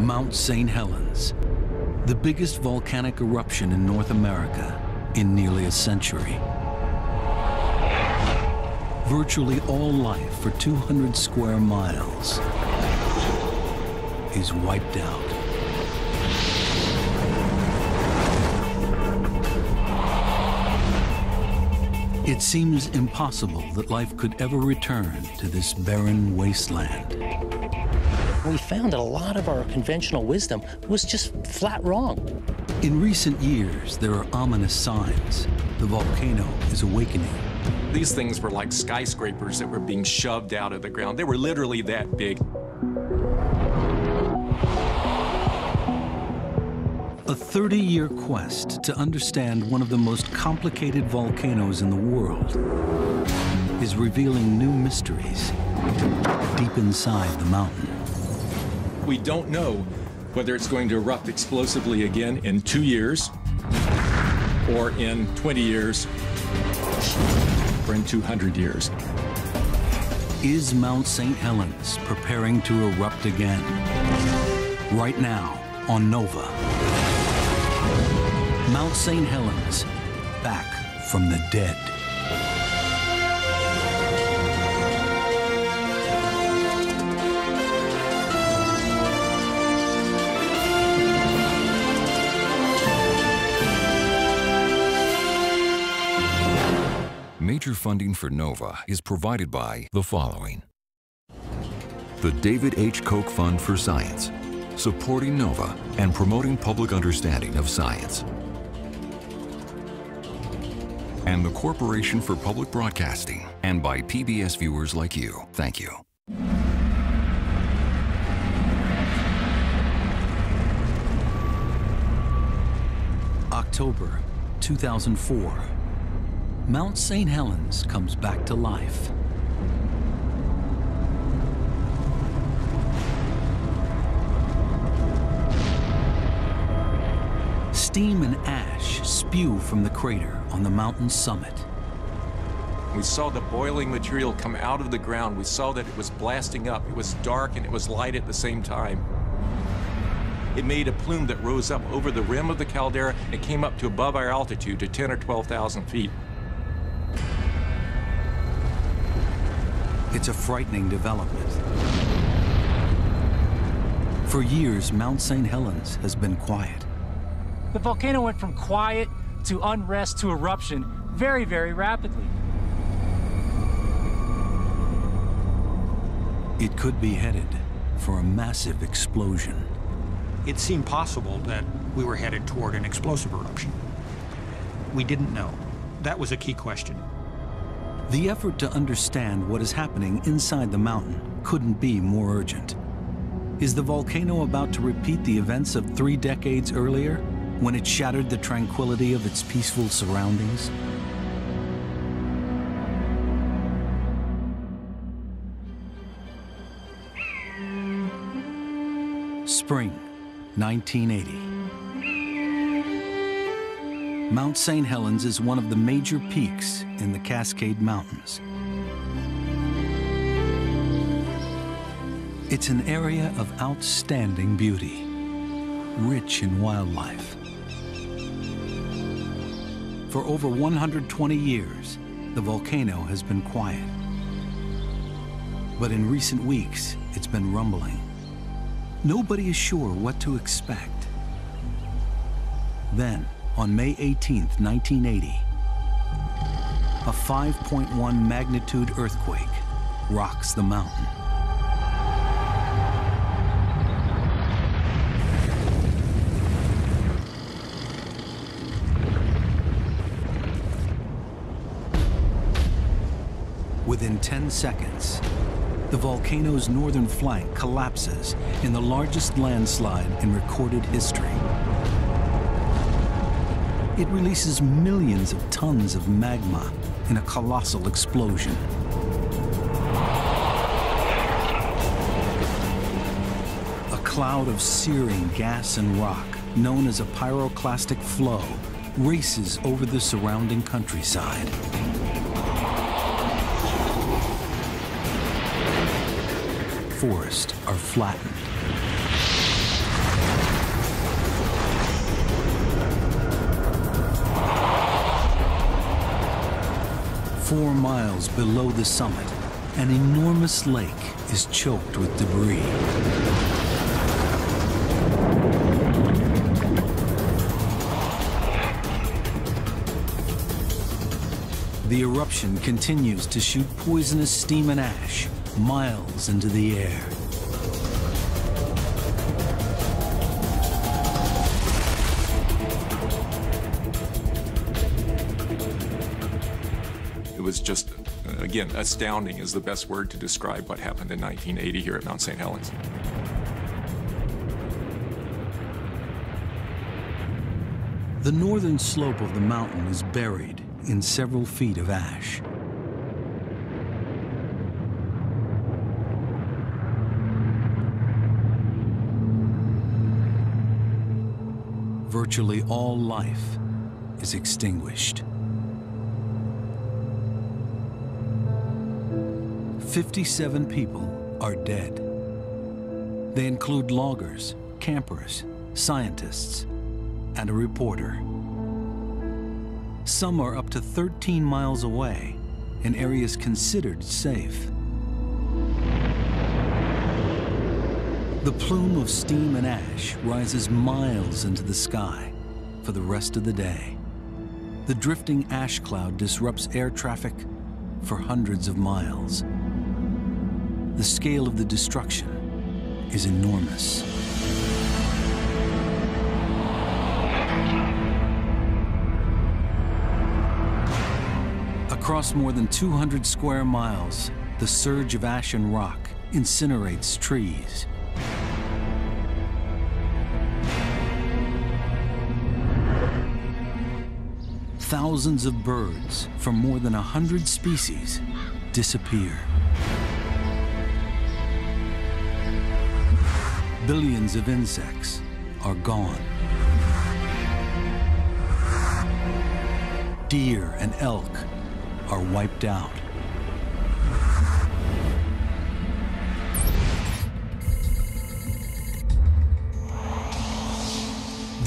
Mount St. Helens, the biggest volcanic eruption in North America in nearly a century. Virtually all life for 200 square miles is wiped out. It seems impossible that life could ever return to this barren wasteland. We found that a lot of our conventional wisdom was just flat wrong. In recent years, there are ominous signs. The volcano is awakening. These things were like skyscrapers that were being shoved out of the ground. They were literally that big. A 30-year quest to understand one of the most complicated volcanoes in the world is revealing new mysteries deep inside the mountain. We don't know whether it's going to erupt explosively again in two years, or in 20 years, or in 200 years. Is Mount St. Helens preparing to erupt again? Right now on Nova. Mount St. Helens, back from the dead. Major funding for NOVA is provided by the following. The David H. Koch Fund for Science, supporting NOVA and promoting public understanding of science. And the Corporation for Public Broadcasting, and by PBS viewers like you. Thank you. October 2004. Mount St. Helens comes back to life. Steam and ash spew from the crater on the mountain's summit. We saw the boiling material come out of the ground. We saw that it was blasting up. It was dark and it was light at the same time. It made a plume that rose up over the rim of the caldera and came up to above our altitude to 10 or 12,000 feet. It's a frightening development. For years, Mount St. Helens has been quiet. The volcano went from quiet to unrest to eruption very, very rapidly. It could be headed for a massive explosion. It seemed possible that we were headed toward an explosive eruption. We didn't know. That was a key question. The effort to understand what is happening inside the mountain couldn't be more urgent. Is the volcano about to repeat the events of three decades earlier, when it shattered the tranquility of its peaceful surroundings? Spring, 1980. Mount St. Helens is one of the major peaks in the Cascade Mountains. It's an area of outstanding beauty, rich in wildlife. For over 120 years, the volcano has been quiet. But in recent weeks, it's been rumbling. Nobody is sure what to expect. Then, on May 18, 1980, a 5.1 magnitude earthquake rocks the mountain. Within 10 seconds, the volcano's northern flank collapses in the largest landslide in recorded history. It releases millions of tons of magma in a colossal explosion. A cloud of searing gas and rock, known as a pyroclastic flow, races over the surrounding countryside. forest are flattened. Four miles below the summit, an enormous lake is choked with debris. The eruption continues to shoot poisonous steam and ash miles into the air. It was just, again, astounding is the best word to describe what happened in 1980 here at Mount St. Helens. The northern slope of the mountain is buried in several feet of ash. Virtually all life is extinguished. 57 people are dead. They include loggers, campers, scientists, and a reporter. Some are up to 13 miles away in areas considered safe. The plume of steam and ash rises miles into the sky for the rest of the day. The drifting ash cloud disrupts air traffic for hundreds of miles. The scale of the destruction is enormous. Across more than 200 square miles, the surge of ash and rock incinerates trees. Thousands of birds from more than a hundred species disappear. Billions of insects are gone. Deer and elk are wiped out.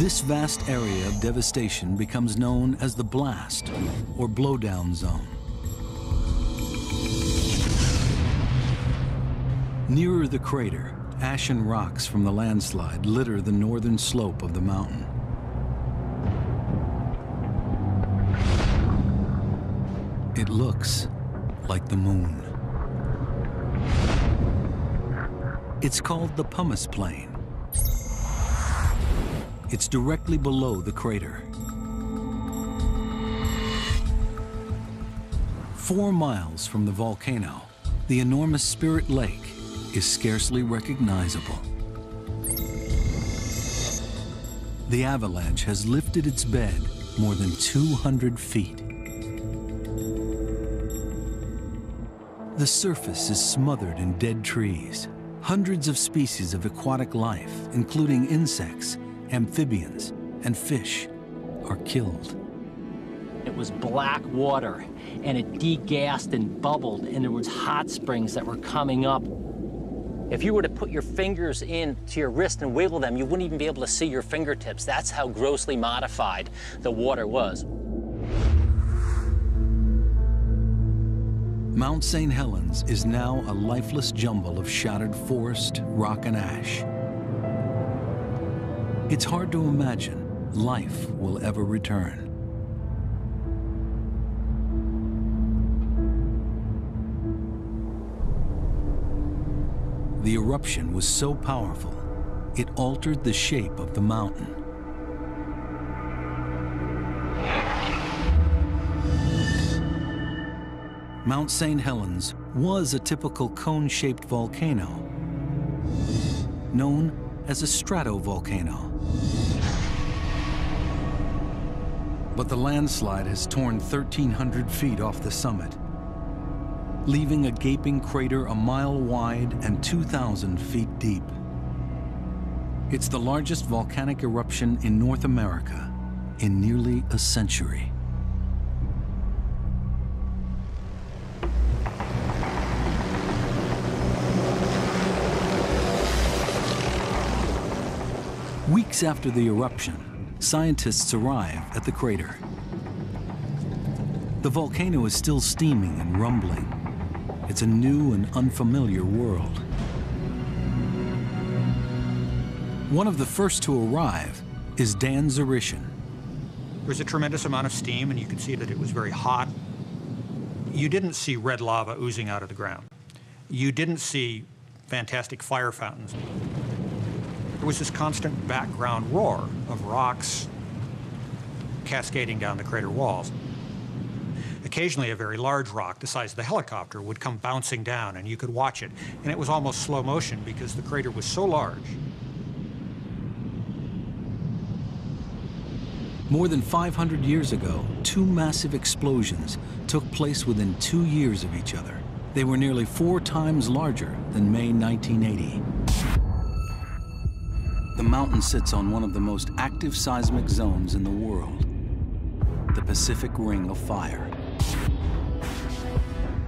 This vast area of devastation becomes known as the blast or blowdown zone. Nearer the crater, ash and rocks from the landslide litter the northern slope of the mountain. It looks like the moon. It's called the Pumice Plain. It's directly below the crater. Four miles from the volcano, the enormous Spirit Lake is scarcely recognizable. The avalanche has lifted its bed more than 200 feet. The surface is smothered in dead trees. Hundreds of species of aquatic life, including insects, amphibians, and fish, are killed. It was black water, and it degassed and bubbled, and there was hot springs that were coming up. If you were to put your fingers into your wrist and wiggle them, you wouldn't even be able to see your fingertips. That's how grossly modified the water was. Mount St. Helens is now a lifeless jumble of shattered forest, rock, and ash. It's hard to imagine life will ever return. The eruption was so powerful, it altered the shape of the mountain. Mount St. Helens was a typical cone-shaped volcano, known as a stratovolcano. But the landslide has torn 1,300 feet off the summit, leaving a gaping crater a mile wide and 2,000 feet deep. It's the largest volcanic eruption in North America in nearly a century. Weeks after the eruption, scientists arrive at the crater. The volcano is still steaming and rumbling. It's a new and unfamiliar world. One of the first to arrive is Dan Dzurisin. There's a tremendous amount of steam, and you can see that it was very hot. You didn't see red lava oozing out of the ground. You didn't see fantastic fire fountains. There was this constant background roar of rocks cascading down the crater walls. Occasionally, a very large rock, the size of the helicopter, would come bouncing down, and you could watch it. And it was almost slow motion because the crater was so large. More than 500 years ago, two massive explosions took place within two years of each other. They were nearly four times larger than May 1980. The mountain sits on one of the most active seismic zones in the world, the Pacific Ring of Fire.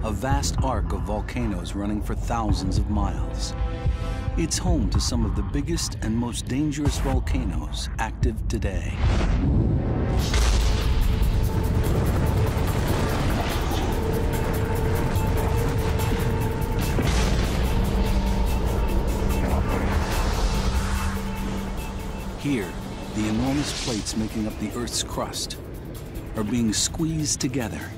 A vast arc of volcanoes running for thousands of miles. It's home to some of the biggest and most dangerous volcanoes active today. Here, the enormous plates making up the Earth's crust are being squeezed together.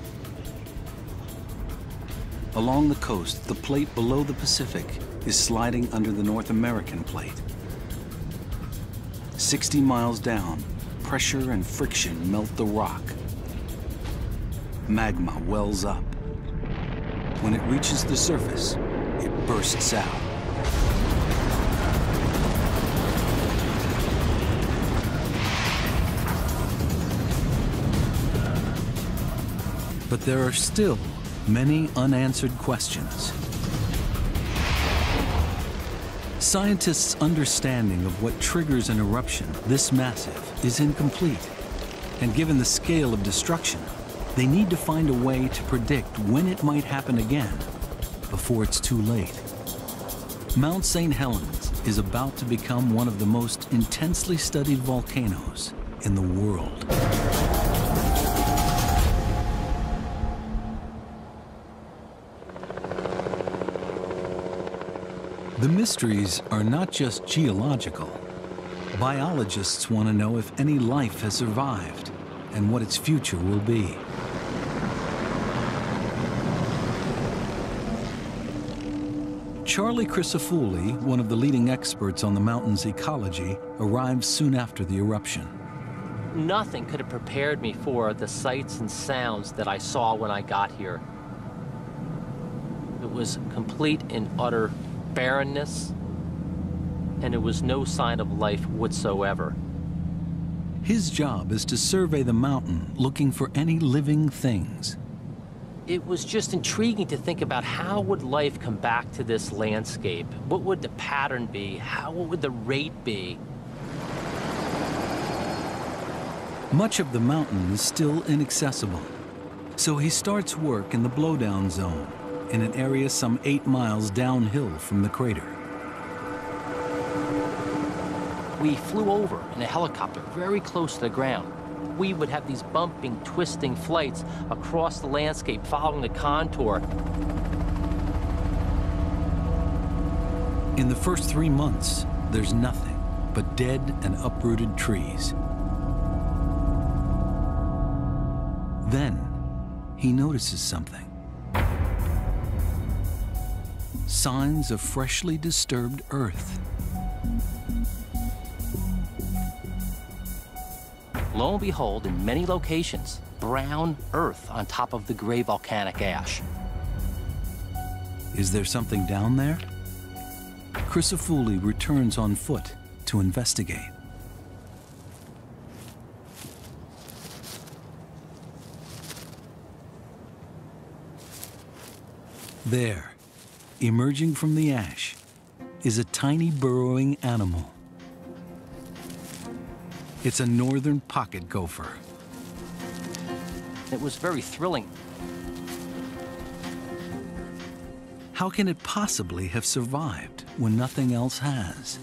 Along the coast, the plate below the Pacific is sliding under the North American plate. 60 miles down, pressure and friction melt the rock. Magma wells up. When it reaches the surface, it bursts out. But there are still many unanswered questions. Scientists' understanding of what triggers an eruption this massive is incomplete. And given the scale of destruction, they need to find a way to predict when it might happen again before it's too late. Mount St. Helens is about to become one of the most intensely studied volcanoes in the world. The mysteries are not just geological. Biologists want to know if any life has survived and what its future will be. Charlie Crisafulli, one of the leading experts on the mountain's ecology, arrived soon after the eruption. Nothing could have prepared me for the sights and sounds that I saw when I got here. It was complete and utter barrenness, and it was no sign of life whatsoever. His job is to survey the mountain looking for any living things. It was just intriguing to think about how would life come back to this landscape? What would the pattern be? How what would the rate be? Much of the mountain is still inaccessible, so he starts work in the blowdown zone in an area some eight miles downhill from the crater. We flew over in a helicopter very close to the ground. We would have these bumping, twisting flights across the landscape following the contour. In the first three months, there's nothing but dead and uprooted trees. Then, he notices something. Signs of freshly disturbed earth. Lo and behold, in many locations, brown earth on top of the gray volcanic ash. Is there something down there? Crisafulli returns on foot to investigate. There, emerging from the ash, is a tiny burrowing animal. It's a northern pocket gopher. It was very thrilling. How can it possibly have survived when nothing else has?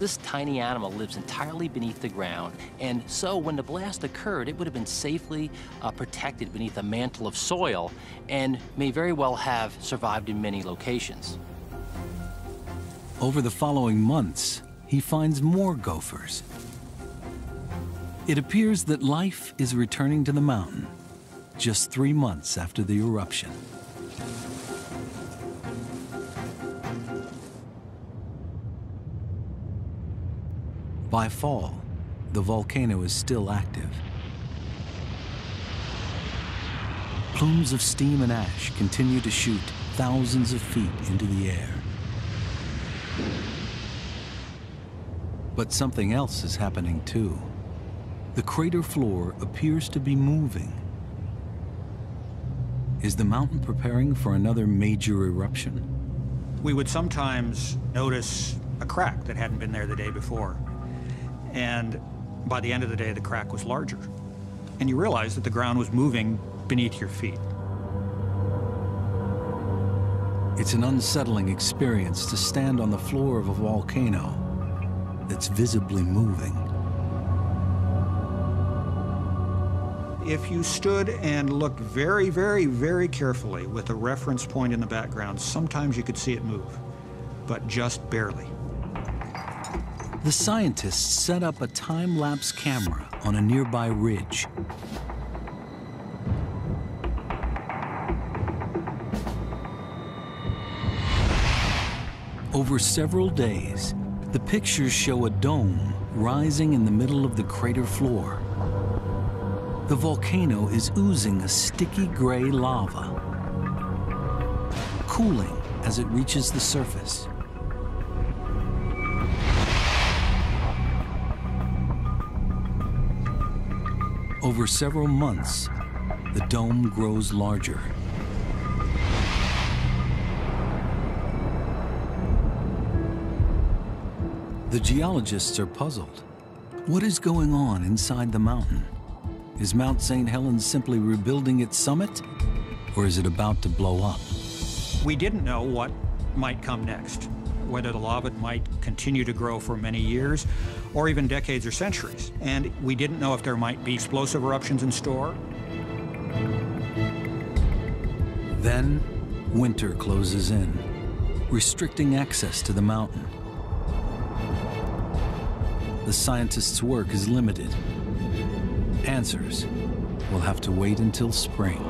This tiny animal lives entirely beneath the ground, and so when the blast occurred, it would have been safely uh, protected beneath a mantle of soil and may very well have survived in many locations. Over the following months, he finds more gophers. It appears that life is returning to the mountain just three months after the eruption. By fall, the volcano is still active. Plumes of steam and ash continue to shoot thousands of feet into the air. But something else is happening too. The crater floor appears to be moving. Is the mountain preparing for another major eruption? We would sometimes notice a crack that hadn't been there the day before. And by the end of the day, the crack was larger. And you realized that the ground was moving beneath your feet. It's an unsettling experience to stand on the floor of a volcano that's visibly moving. If you stood and looked very, very, very carefully with a reference point in the background, sometimes you could see it move, but just barely. The scientists set up a time-lapse camera on a nearby ridge. Over several days, the pictures show a dome rising in the middle of the crater floor. The volcano is oozing a sticky gray lava, cooling as it reaches the surface. Over several months, the dome grows larger. The geologists are puzzled. What is going on inside the mountain? Is Mount St. Helens simply rebuilding its summit, or is it about to blow up? We didn't know what might come next, whether the lava might continue to grow for many years, or even decades or centuries. And we didn't know if there might be explosive eruptions in store. Then, winter closes in, restricting access to the mountain. The scientists' work is limited. Answers will have to wait until spring.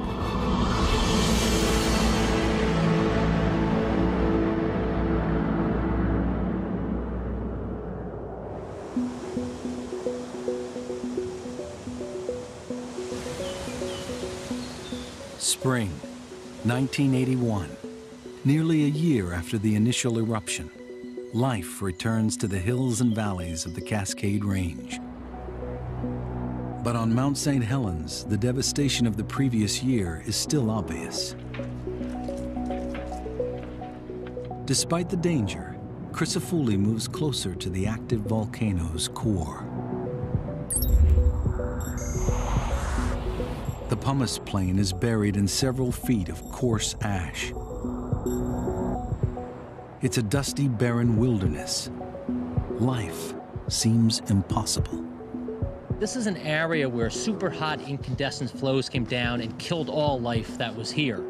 Spring, 1981. Nearly a year after the initial eruption, life returns to the hills and valleys of the Cascade Range. But on Mount St. Helens, the devastation of the previous year is still obvious. Despite the danger, Crisafulli moves closer to the active volcano's core. Pumice plain is buried in several feet of coarse ash. It's a dusty, barren wilderness. Life seems impossible. This is an area where super hot incandescent flows came down and killed all life that was here.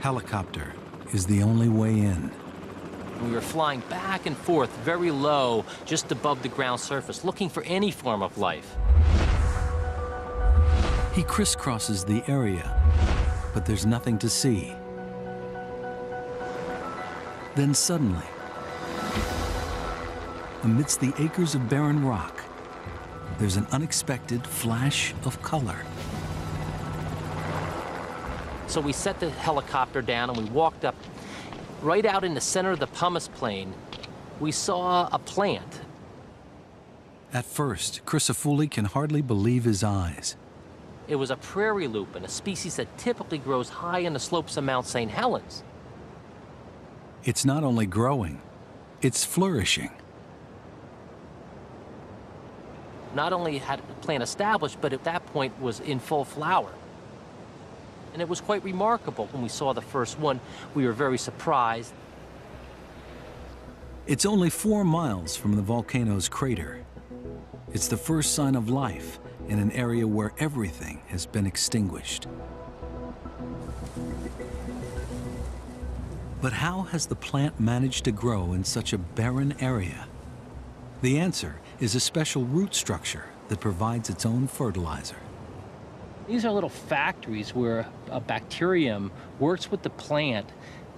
Helicopter is the only way in. We were flying back and forth very low, just above the ground surface, looking for any form of life. He crisscrosses the area, but there's nothing to see. Then suddenly, amidst the acres of barren rock, there's an unexpected flash of color. So we set the helicopter down and we walked up right out in the center of the pumice plain. We saw a plant. At first, Crisafulli can hardly believe his eyes. It was a prairie lupin, a species that typically grows high in the slopes of Mount St. Helens. It's not only growing, it's flourishing. Not only had the plant established, but at that point was in full flower. And it was quite remarkable when we saw the first one. We were very surprised. It's only four miles from the volcano's crater. It's the first sign of life in an area where everything has been extinguished. But how has the plant managed to grow in such a barren area? The answer is a special root structure that provides its own fertilizer. These are little factories where a bacterium works with the plant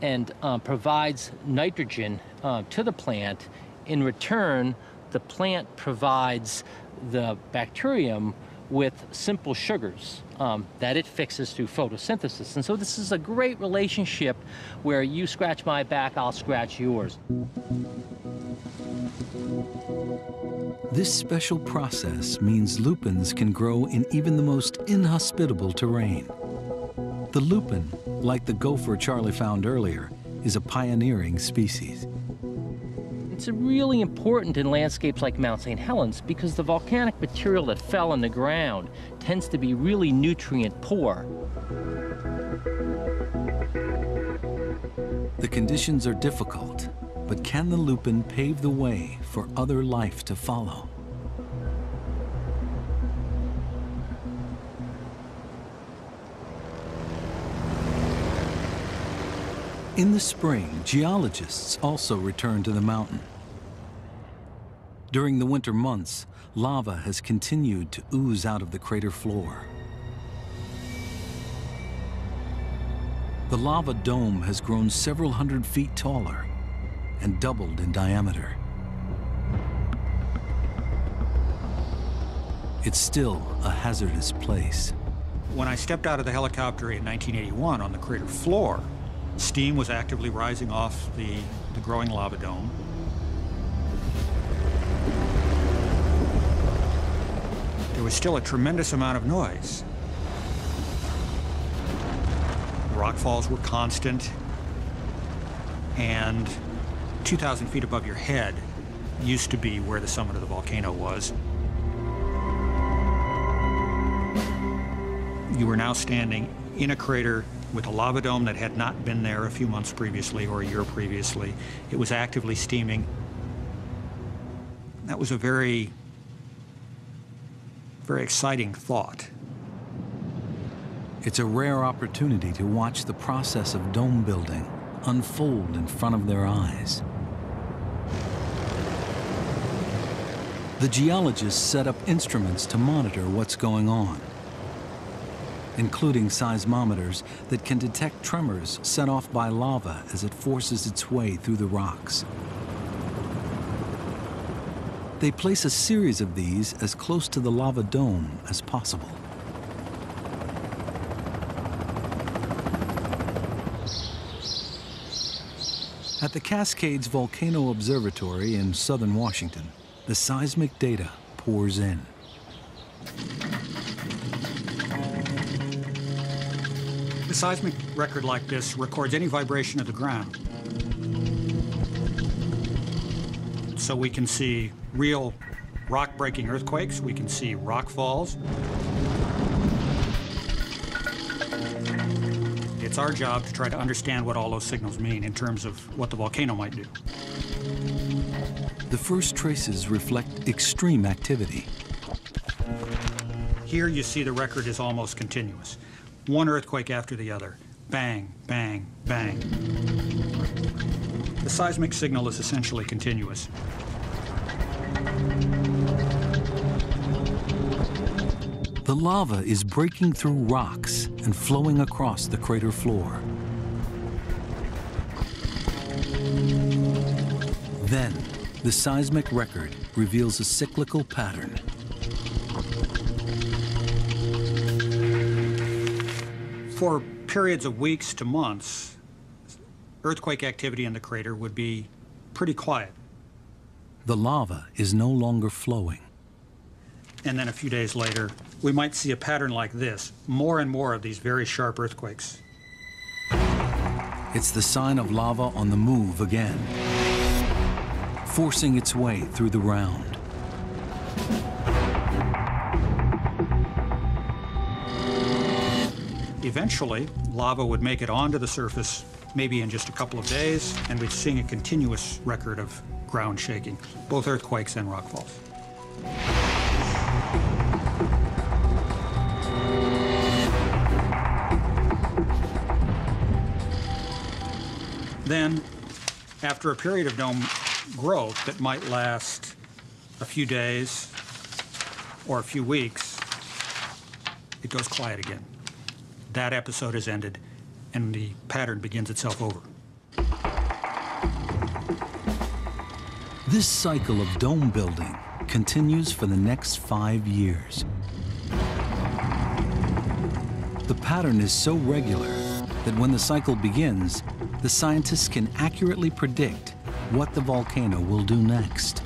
and uh, provides nitrogen uh, to the plant. In return, the plant provides the bacterium with simple sugars um, that it fixes through photosynthesis. And so this is a great relationship where you scratch my back, I'll scratch yours. This special process means lupins can grow in even the most inhospitable terrain. The lupin, like the gopher Charlie found earlier, is a pioneering species. It's really important in landscapes like Mount St. Helens because the volcanic material that fell on the ground tends to be really nutrient poor. The conditions are difficult, but can the lupin pave the way for other life to follow? In the spring, geologists also return to the mountain. During the winter months, lava has continued to ooze out of the crater floor. The lava dome has grown several hundred feet taller and doubled in diameter. It's still a hazardous place. When I stepped out of the helicopter in 1981 on the crater floor, steam was actively rising off the, the growing lava dome. there was still a tremendous amount of noise. Rock falls were constant, and 2,000 feet above your head used to be where the summit of the volcano was. You were now standing in a crater with a lava dome that had not been there a few months previously or a year previously. It was actively steaming. That was a very very exciting thought. It's a rare opportunity to watch the process of dome building unfold in front of their eyes. The geologists set up instruments to monitor what's going on, including seismometers that can detect tremors set off by lava as it forces its way through the rocks. They place a series of these as close to the lava dome as possible. At the Cascades Volcano Observatory in southern Washington, the seismic data pours in. A seismic record like this records any vibration of the ground. So we can see real rock-breaking earthquakes. We can see rock falls. It's our job to try to understand what all those signals mean in terms of what the volcano might do. The first traces reflect extreme activity. Here you see the record is almost continuous. One earthquake after the other. Bang, bang, bang. The seismic signal is essentially continuous. The lava is breaking through rocks and flowing across the crater floor. Then, the seismic record reveals a cyclical pattern. For periods of weeks to months, earthquake activity in the crater would be pretty quiet. The lava is no longer flowing. And then a few days later, we might see a pattern like this, more and more of these very sharp earthquakes. It's the sign of lava on the move again, forcing its way through the round. Eventually, lava would make it onto the surface, maybe in just a couple of days, and we'd see a continuous record of ground shaking, both earthquakes and rockfalls. Then, after a period of dome growth that might last a few days or a few weeks, it goes quiet again. That episode has ended, and the pattern begins itself over. This cycle of dome building continues for the next five years. The pattern is so regular that when the cycle begins, the scientists can accurately predict what the volcano will do next.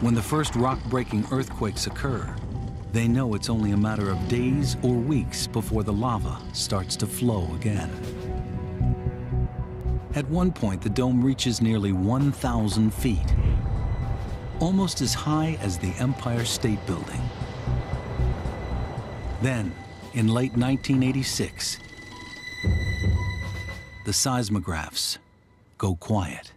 When the first rock-breaking earthquakes occur, they know it's only a matter of days or weeks before the lava starts to flow again. At one point, the dome reaches nearly 1,000 feet, almost as high as the Empire State Building. Then, in late 1986, the seismographs go quiet.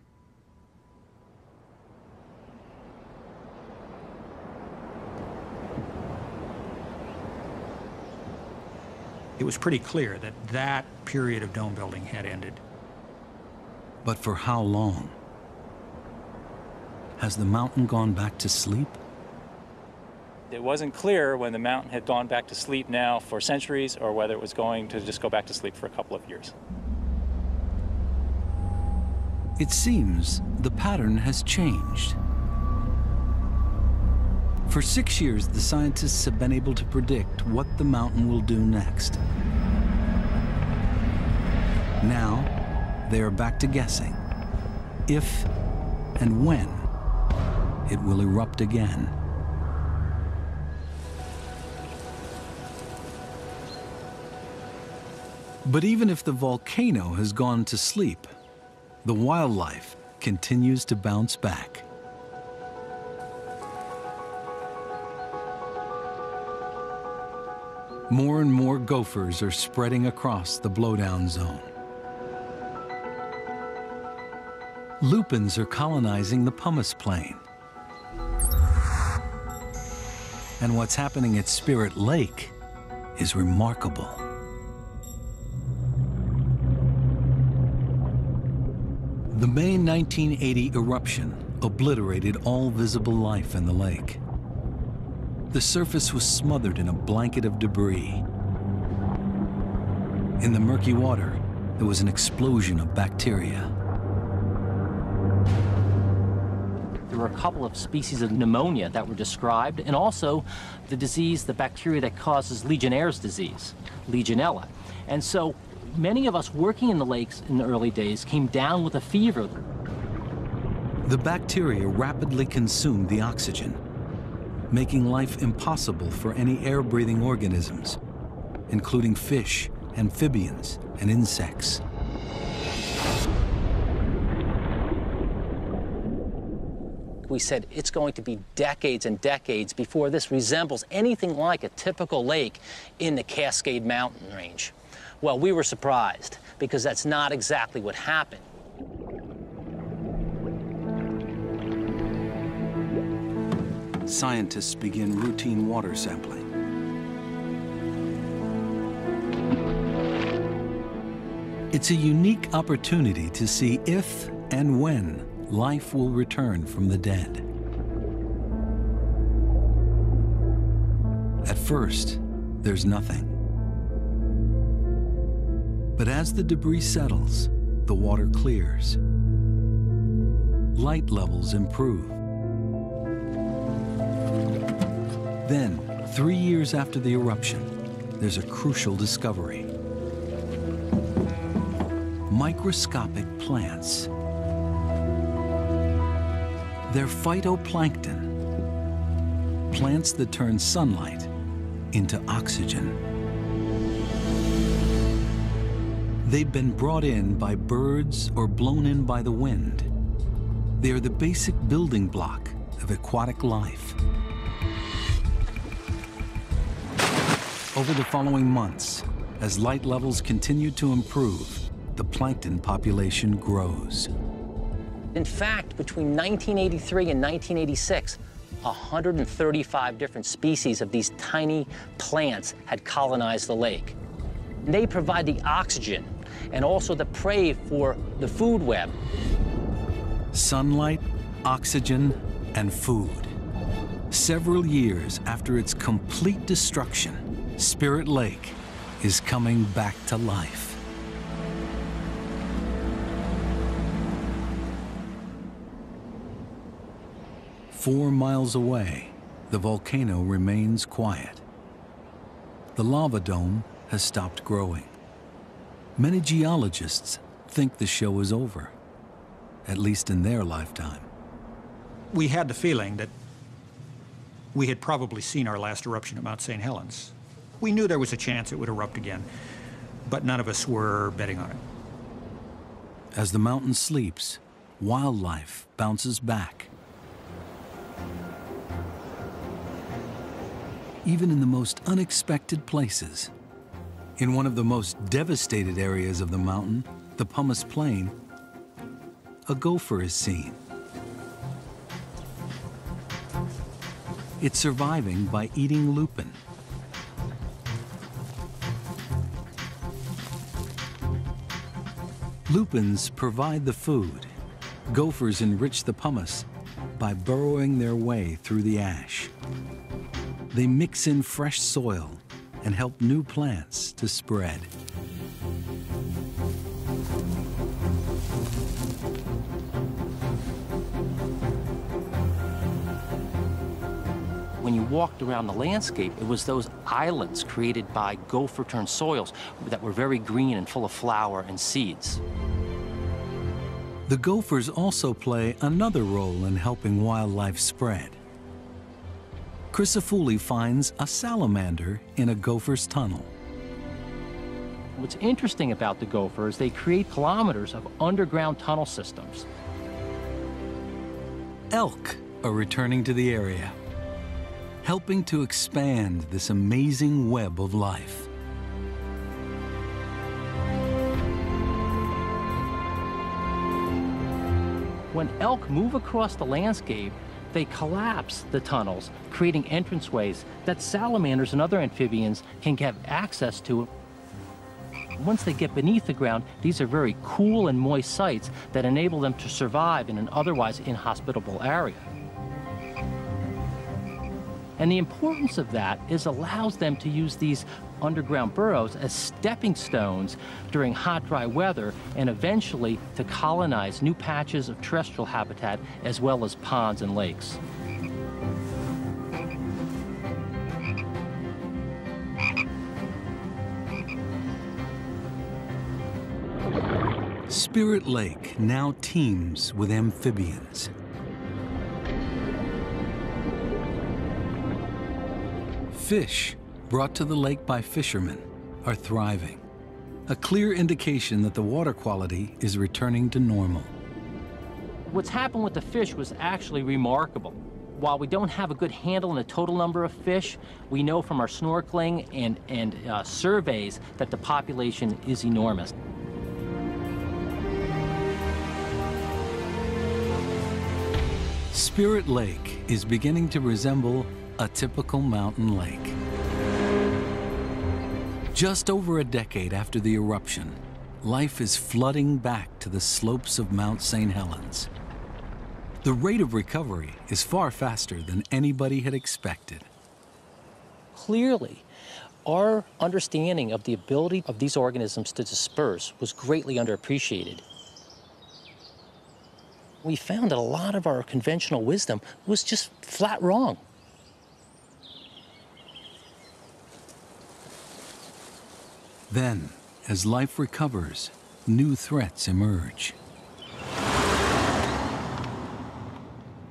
It was pretty clear that that period of dome building had ended. But for how long? Has the mountain gone back to sleep? It wasn't clear when the mountain had gone back to sleep now for centuries or whether it was going to just go back to sleep for a couple of years. It seems the pattern has changed. For six years, the scientists have been able to predict what the mountain will do next. Now, they are back to guessing if and when it will erupt again. But even if the volcano has gone to sleep, the wildlife continues to bounce back. More and more gophers are spreading across the blowdown zone. Lupins are colonizing the pumice plain. And what's happening at Spirit Lake is remarkable. The May 1980 eruption obliterated all visible life in the lake. The surface was smothered in a blanket of debris. In the murky water, there was an explosion of bacteria. There were a couple of species of pneumonia that were described, and also the disease, the bacteria that causes Legionnaire's disease, Legionella. And so many of us working in the lakes in the early days came down with a fever. The bacteria rapidly consumed the oxygen, making life impossible for any air-breathing organisms, including fish, amphibians, and insects. We said it's going to be decades and decades before this resembles anything like a typical lake in the Cascade Mountain range. Well, we were surprised because that's not exactly what happened. Scientists begin routine water sampling. It's a unique opportunity to see if and when life will return from the dead. At first, there's nothing. But as the debris settles, the water clears. Light levels improve. Then, three years after the eruption, there's a crucial discovery. Microscopic plants. They're phytoplankton, plants that turn sunlight into oxygen. They've been brought in by birds or blown in by the wind. They are the basic building block of aquatic life. Over the following months, as light levels continue to improve, the plankton population grows. In fact, between 1983 and 1986, 135 different species of these tiny plants had colonized the lake. They provide the oxygen and also the prey for the food web. Sunlight, oxygen, and food. Several years after its complete destruction, Spirit Lake is coming back to life. Four miles away, the volcano remains quiet. The lava dome has stopped growing. Many geologists think the show is over, at least in their lifetime. We had the feeling that we had probably seen our last eruption at Mount St. Helens. We knew there was a chance it would erupt again, but none of us were betting on it. As the mountain sleeps, wildlife bounces back. Even in the most unexpected places. In one of the most devastated areas of the mountain, the Pumice Plain, a gopher is seen. It's surviving by eating lupin. Lupins provide the food. Gophers enrich the pumice by burrowing their way through the ash. They mix in fresh soil and help new plants to spread. When you walked around the landscape, it was those islands created by gopher-turned soils that were very green and full of flower and seeds. The gophers also play another role in helping wildlife spread. Crisafulli finds a salamander in a gopher's tunnel. What's interesting about the gopher is they create kilometers of underground tunnel systems. Elk are returning to the area, helping to expand this amazing web of life. When elk move across the landscape, they collapse the tunnels, creating entranceways that salamanders and other amphibians can get access to. Once they get beneath the ground, these are very cool and moist sites that enable them to survive in an otherwise inhospitable area. And the importance of that is allows them to use these underground burrows as stepping stones during hot, dry weather and eventually to colonize new patches of terrestrial habitat as well as ponds and lakes. Spirit Lake now teems with amphibians. Fish brought to the lake by fishermen are thriving, a clear indication that the water quality is returning to normal. What's happened with the fish was actually remarkable. While we don't have a good handle on the total number of fish, we know from our snorkeling and, and uh, surveys that the population is enormous. Spirit Lake is beginning to resemble a typical mountain lake. Just over a decade after the eruption, life is flooding back to the slopes of Mount St. Helens. The rate of recovery is far faster than anybody had expected. Clearly, our understanding of the ability of these organisms to disperse was greatly underappreciated. We found that a lot of our conventional wisdom was just flat wrong. Then, as life recovers, new threats emerge.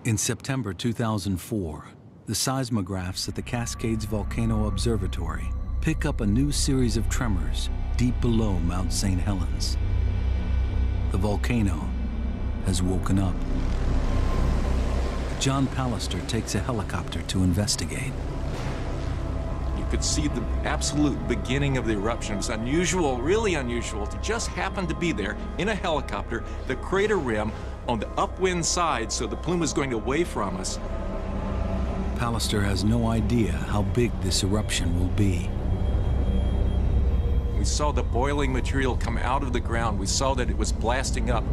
In September 2004, the seismographs at the Cascades Volcano Observatory pick up a new series of tremors deep below Mount St. Helens. The volcano has woken up. John Pallister takes a helicopter to investigate. You could see the absolute beginning of the eruption. It was unusual, really unusual, to just happen to be there in a helicopter, the crater rim on the upwind side, so the plume was going away from us. Pallister has no idea how big this eruption will be. We saw the boiling material come out of the ground. We saw that it was blasting up.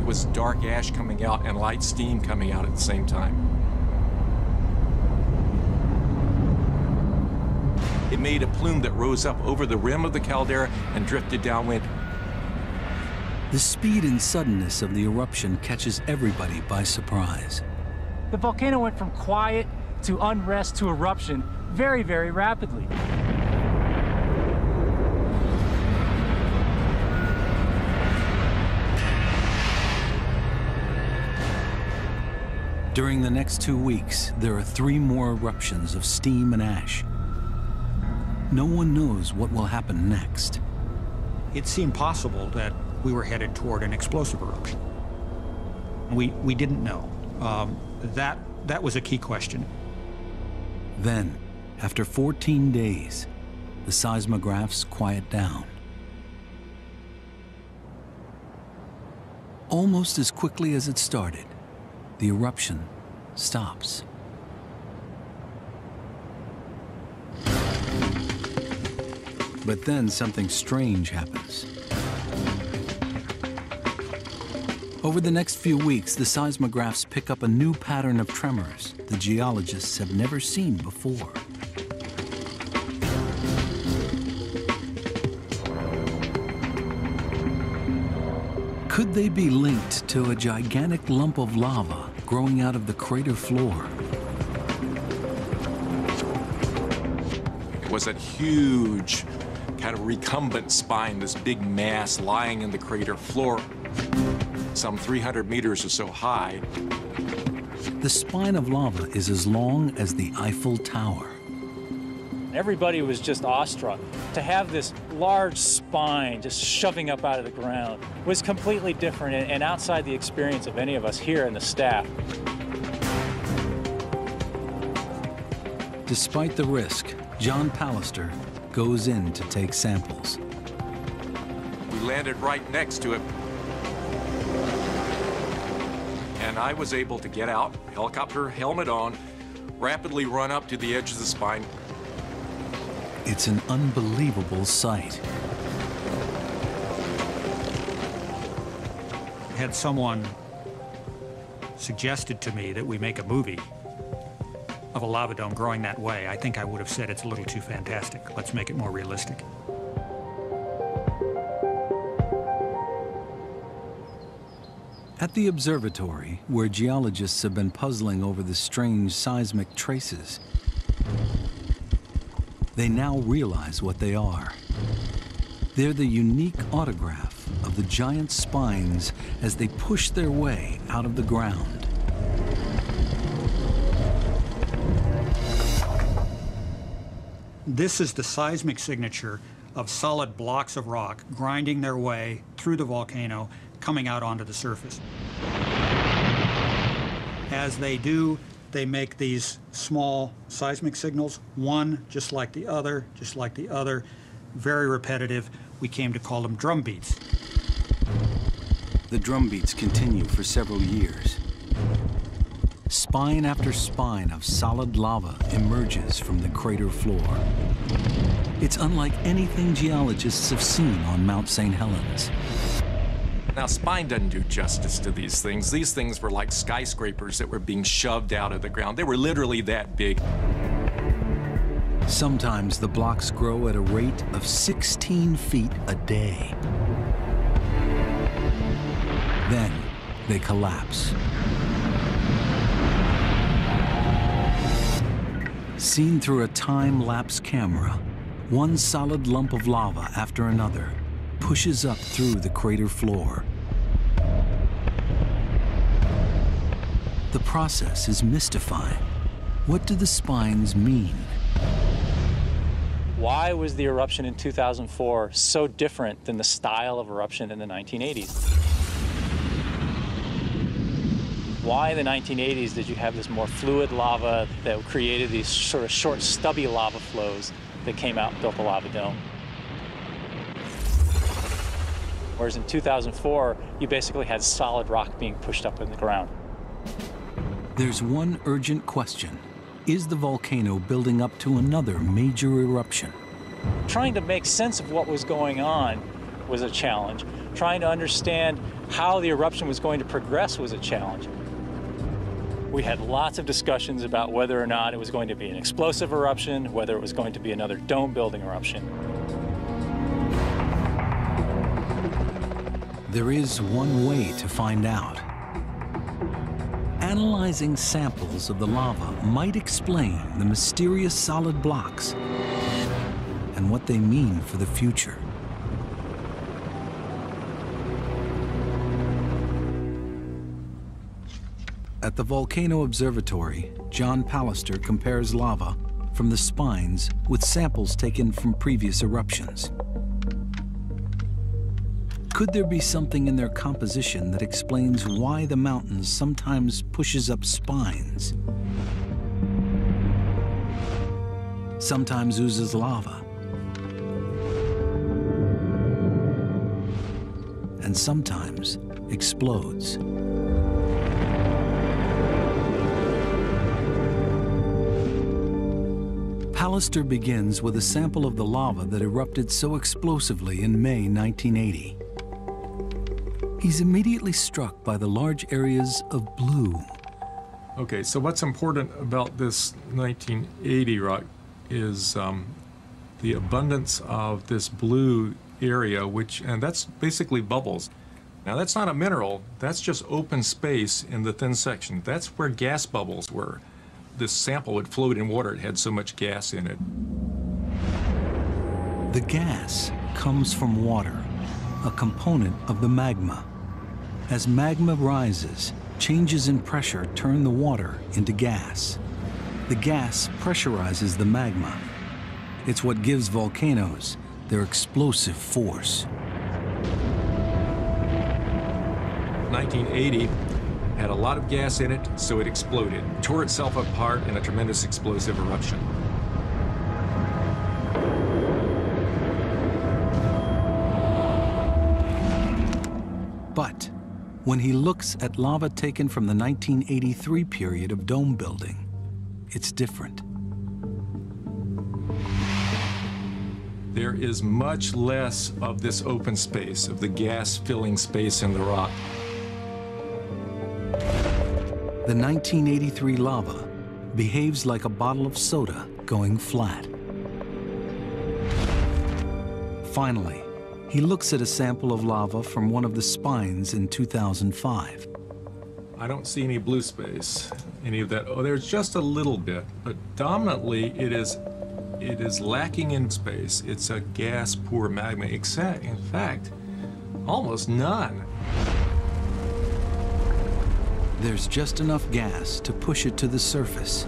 It was dark ash coming out and light steam coming out at the same time. Made a plume that rose up over the rim of the caldera and drifted downwind. The speed and suddenness of the eruption catches everybody by surprise. The volcano went from quiet to unrest to eruption very, very rapidly. During the next two weeks, there are three more eruptions of steam and ash. No one knows what will happen next. It seemed possible that we were headed toward an explosive eruption. We, we didn't know. Um, that, that was a key question. Then, after 14 days, the seismographs quiet down. Almost as quickly as it started, the eruption stops. But then something strange happens. Over the next few weeks, the seismographs pick up a new pattern of tremors the geologists have never seen before. Could they be linked to a gigantic lump of lava growing out of the crater floor? It was a huge, kind of recumbent spine, this big mass lying in the crater floor, some 300 meters or so high. The spine of lava is as long as the Eiffel Tower. Everybody was just awestruck. To have this large spine just shoving up out of the ground was completely different and outside the experience of any of us here in the staff. Despite the risk, John Pallister goes in to take samples. We landed right next to it. And I was able to get out, helicopter helmet on, rapidly run up to the edge of the spine, It's an unbelievable sight. Had someone suggested to me that we make a movie of a lava dome growing that way, I think I would have said it's a little too fantastic. Let's make it more realistic. At the observatory, where geologists have been puzzling over the strange seismic traces, they now realize what they are. They're the unique autograph of the giant spines as they push their way out of the ground. This is the seismic signature of solid blocks of rock grinding their way through the volcano, coming out onto the surface. As they do, they make these small seismic signals, one just like the other, just like the other, very repetitive. We came to call them drum beats. The drum beats continue for several years. Spine after spine of solid lava emerges from the crater floor. It's unlike anything geologists have seen on Mount St. Helens. Now, spine doesn't do justice to these things. These things were like skyscrapers that were being shoved out of the ground. They were literally that big. Sometimes the blocks grow at a rate of 16 feet a day. Then they collapse. Seen through a time-lapse camera, one solid lump of lava after another pushes up through the crater floor. The process is mystifying. What do the spines mean? Why was the eruption in 2004 so different than the style of eruption in the 1980s? Why in the 1980s did you have this more fluid lava that created these sort of short, stubby lava flows that came out and built the lava dome? Whereas in 2004, you basically had solid rock being pushed up in the ground. There's one urgent question. Is the volcano building up to another major eruption? Trying to make sense of what was going on was a challenge. Trying to understand how the eruption was going to progress was a challenge. We had lots of discussions about whether or not it was going to be an explosive eruption, whether it was going to be another dome building eruption. There is one way to find out. Analyzing samples of the lava might explain the mysterious solid blocks and what they mean for the future. At the Volcano Observatory, John Pallister compares lava from the spines with samples taken from previous eruptions. Could there be something in their composition that explains why the mountains sometimes pushes up spines? Sometimes oozes lava. And sometimes explodes. Pallister begins with a sample of the lava that erupted so explosively in May 1980. He's immediately struck by the large areas of blue. Okay, so what's important about this 1980 rock is um, the abundance of this blue area, which, and that's basically bubbles. Now that's not a mineral, that's just open space in the thin section. That's where gas bubbles were. This sample would float in water, it had so much gas in it. The gas comes from water, a component of the magma. As magma rises, changes in pressure turn the water into gas. The gas pressurizes the magma. It's what gives volcanoes their explosive force. 1980 had a lot of gas in it, so it exploded, tore itself apart in a tremendous explosive eruption. But when he looks at lava taken from the 1983 period of dome building, it's different. There is much less of this open space, of the gas filling space in the rock. The 1983 lava behaves like a bottle of soda going flat. Finally, he looks at a sample of lava from one of the spines in 2005. I don't see any blue space, any of that. Oh, there's just a little bit, but dominantly it is it is lacking in space. It's a gas poor magma, except in fact, almost none. There's just enough gas to push it to the surface.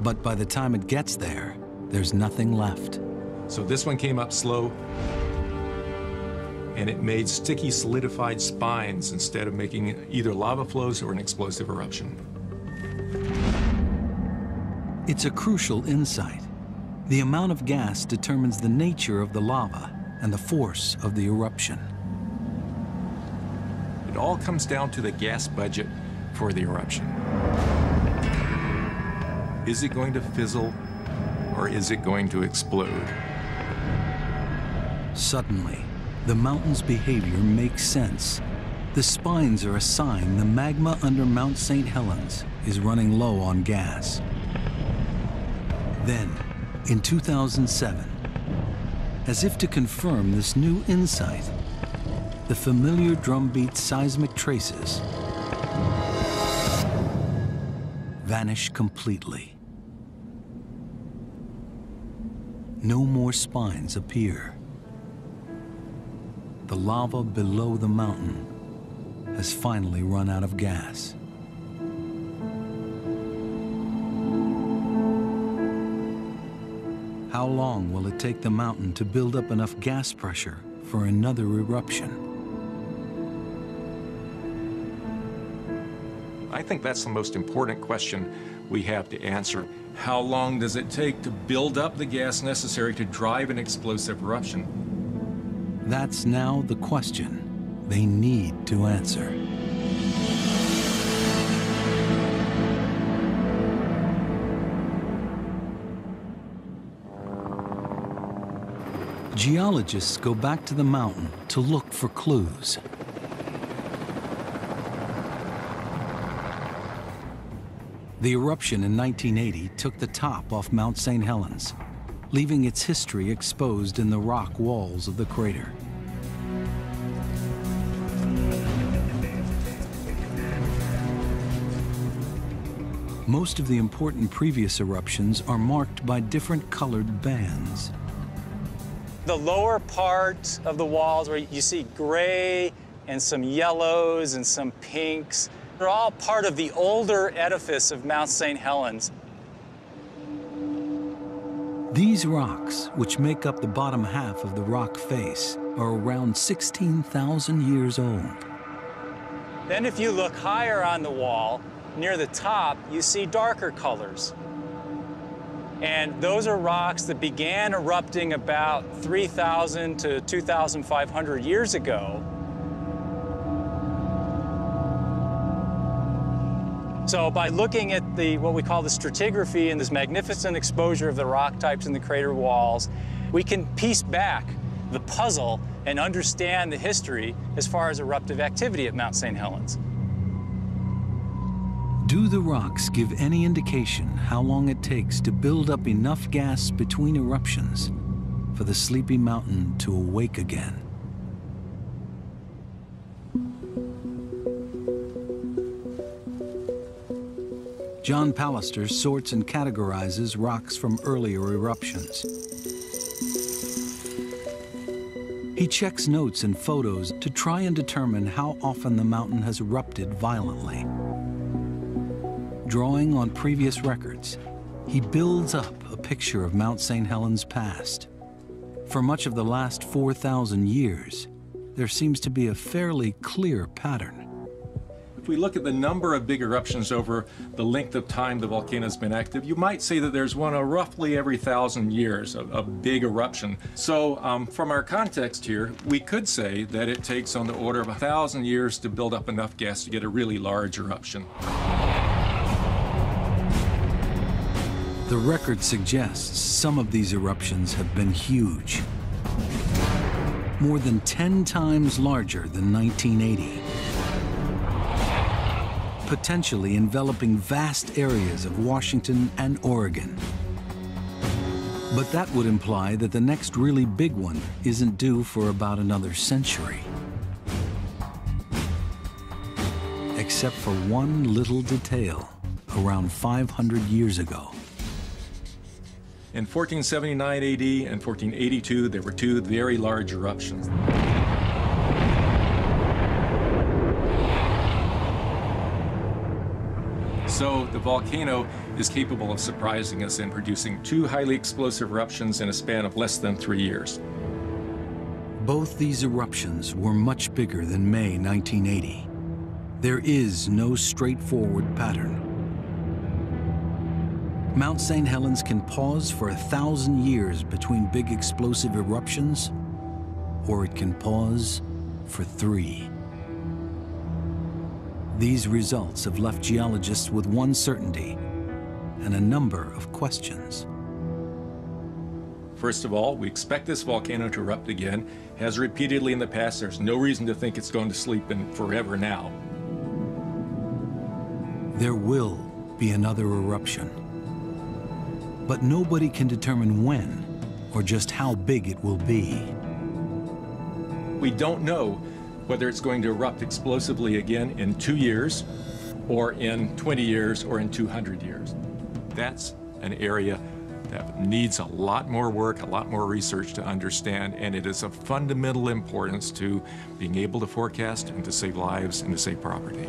But by the time it gets there, there's nothing left. So this one came up slow, and it made sticky solidified spines instead of making either lava flows or an explosive eruption. It's a crucial insight. The amount of gas determines the nature of the lava and the force of the eruption. It all comes down to the gas budget for the eruption. Is it going to fizzle or is it going to explode? Suddenly, the mountain's behavior makes sense. The spines are a sign the magma under Mount St. Helens is running low on gas. Then, in 2007, as if to confirm this new insight, the familiar drumbeat seismic traces vanish completely. No more spines appear. The lava below the mountain has finally run out of gas. How long will it take the mountain to build up enough gas pressure for another eruption? I think that's the most important question we have to answer. How long does it take to build up the gas necessary to drive an explosive eruption? That's now the question they need to answer. Geologists go back to the mountain to look for clues. The eruption in 1980 took the top off Mount St. Helens, leaving its history exposed in the rock walls of the crater. Most of the important previous eruptions are marked by different colored bands. The lower part of the walls where you see gray and some yellows and some pinks, they're all part of the older edifice of Mount St. Helens. These rocks, which make up the bottom half of the rock face, are around 16,000 years old. Then if you look higher on the wall, near the top, you see darker colors. And those are rocks that began erupting about 3,000 to 2,500 years ago. So by looking at the what we call the stratigraphy and this magnificent exposure of the rock types in the crater walls, we can piece back the puzzle and understand the history as far as eruptive activity at Mount St. Helens. Do the rocks give any indication how long it takes to build up enough gas between eruptions for the sleepy mountain to awake again? John Pallister sorts and categorizes rocks from earlier eruptions. He checks notes and photos to try and determine how often the mountain has erupted violently. Drawing on previous records, he builds up a picture of Mount St. Helens past. For much of the last 4,000 years, there seems to be a fairly clear pattern. If we look at the number of big eruptions over the length of time the volcano's been active, you might say that there's one roughly every thousand years, a, a big eruption. So um, from our context here, we could say that it takes on the order of a thousand years to build up enough gas to get a really large eruption. The record suggests some of these eruptions have been huge. More than 10 times larger than 1980 potentially enveloping vast areas of Washington and Oregon. But that would imply that the next really big one isn't due for about another century. Except for one little detail around 500 years ago. In 1479 AD and 1482, there were two very large eruptions. So the volcano is capable of surprising us in producing two highly explosive eruptions in a span of less than three years. Both these eruptions were much bigger than May 1980. There is no straightforward pattern. Mount St. Helens can pause for a thousand years between big explosive eruptions, or it can pause for three. These results have left geologists with one certainty and a number of questions. First of all, we expect this volcano to erupt again. Has repeatedly in the past. There's no reason to think it's going to sleep in forever now. There will be another eruption. But nobody can determine when or just how big it will be. We don't know whether it's going to erupt explosively again in two years, or in 20 years, or in 200 years. That's an area that needs a lot more work, a lot more research to understand, and it is of fundamental importance to being able to forecast and to save lives and to save property.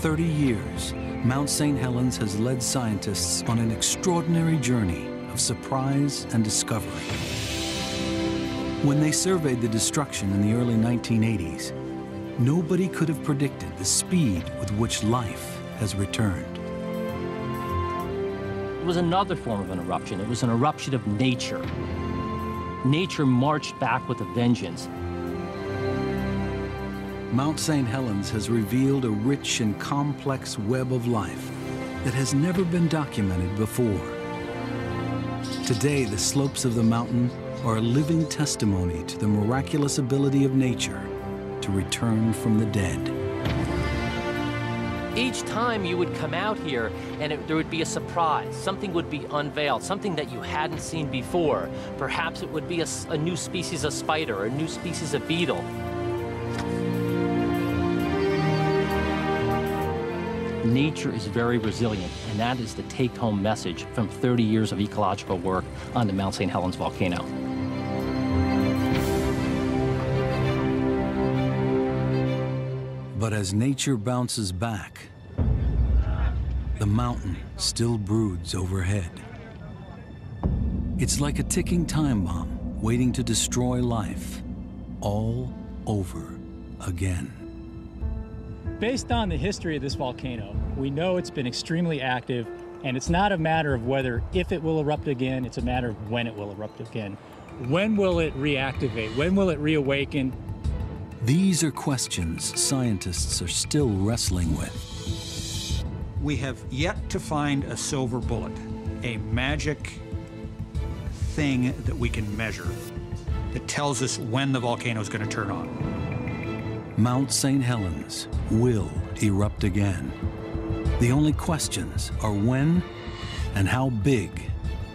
30 years, Mount St. Helens has led scientists on an extraordinary journey of surprise and discovery. When they surveyed the destruction in the early 1980s, nobody could have predicted the speed with which life has returned. It was another form of an eruption. It was an eruption of nature. Nature marched back with a vengeance. Mount St. Helens has revealed a rich and complex web of life that has never been documented before. Today, the slopes of the mountain are a living testimony to the miraculous ability of nature to return from the dead. Each time you would come out here and it, there would be a surprise. Something would be unveiled, something that you hadn't seen before. Perhaps it would be a, a new species of spider, a new species of beetle. Nature is very resilient, and that is the take-home message from 30 years of ecological work on the Mount St. Helens volcano. But as nature bounces back, the mountain still broods overhead. It's like a ticking time bomb waiting to destroy life all over again. Based on the history of this volcano, we know it's been extremely active, and it's not a matter of whether if it will erupt again, it's a matter of when it will erupt again. When will it reactivate? When will it reawaken? These are questions scientists are still wrestling with. We have yet to find a silver bullet, a magic thing that we can measure that tells us when the volcano is going to turn on. Mount St. Helens will erupt again. The only questions are when and how big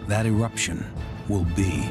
that eruption will be.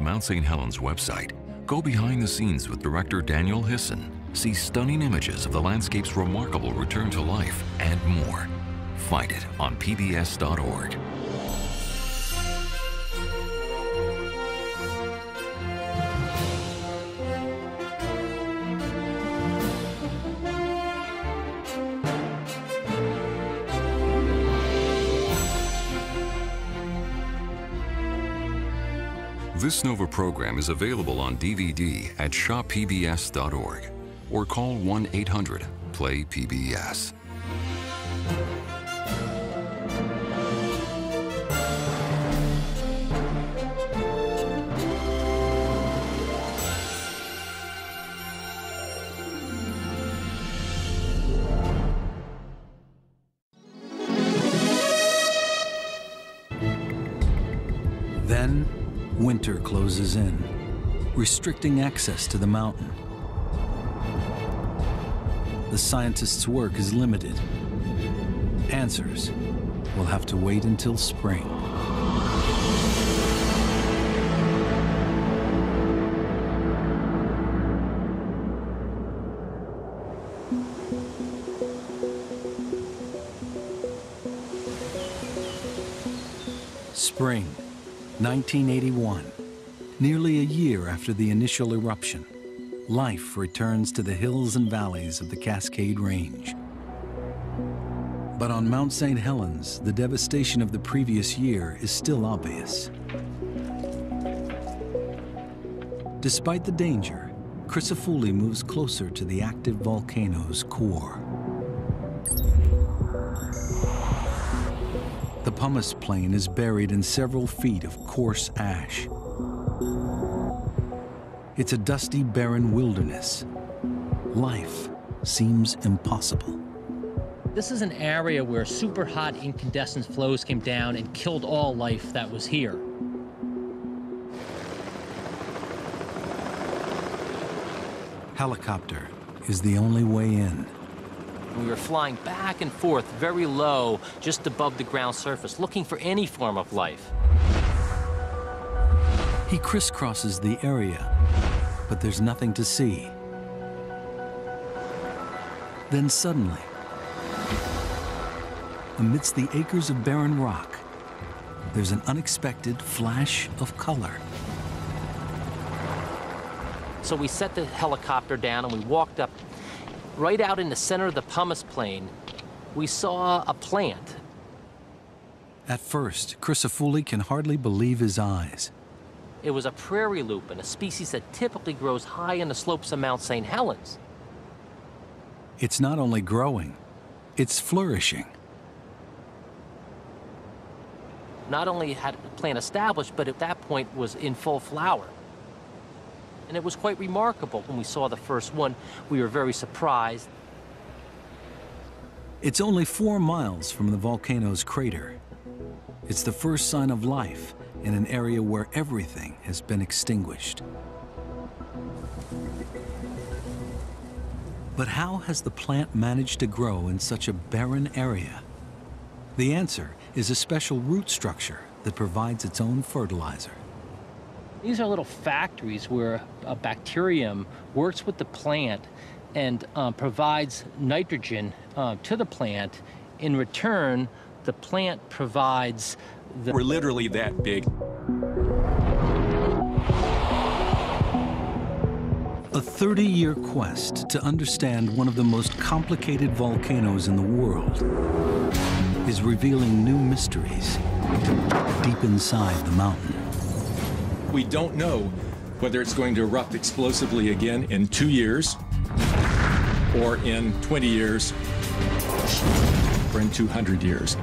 Mount St. Helens website, go behind the scenes with director Daniel Hisson, see stunning images of the landscape's remarkable return to life, and more. Find it on pbs.org. This Nova program is available on DVD at shoppbs.org or call 1 restricting access to the mountain. The scientists' work is limited. Answers will have to wait until spring. Spring, 1981. Nearly a year after the initial eruption, life returns to the hills and valleys of the Cascade Range. But on Mount St. Helens, the devastation of the previous year is still obvious. Despite the danger, Crisafulli moves closer to the active volcano's core. The pumice plain is buried in several feet of coarse ash. It's a dusty, barren wilderness. Life seems impossible. This is an area where super hot incandescent flows came down and killed all life that was here. Helicopter is the only way in. We were flying back and forth very low, just above the ground surface, looking for any form of life. He crisscrosses the area, but there's nothing to see. Then suddenly, amidst the acres of barren rock, there's an unexpected flash of color. So we set the helicopter down and we walked up. Right out in the center of the pumice plain, we saw a plant. At first, Crisafulli can hardly believe his eyes. It was a prairie lupin, a species that typically grows high in the slopes of Mount St. Helens. It's not only growing, it's flourishing. Not only had the plant established, but at that point was in full flower. And it was quite remarkable when we saw the first one. We were very surprised. It's only four miles from the volcano's crater. It's the first sign of life in an area where everything has been extinguished. But how has the plant managed to grow in such a barren area? The answer is a special root structure that provides its own fertilizer. These are little factories where a bacterium works with the plant and uh, provides nitrogen uh, to the plant. In return, the plant provides the. We're literally that big. A 30 year quest to understand one of the most complicated volcanoes in the world is revealing new mysteries deep inside the mountain. We don't know whether it's going to erupt explosively again in two years, or in 20 years, or in 200 years.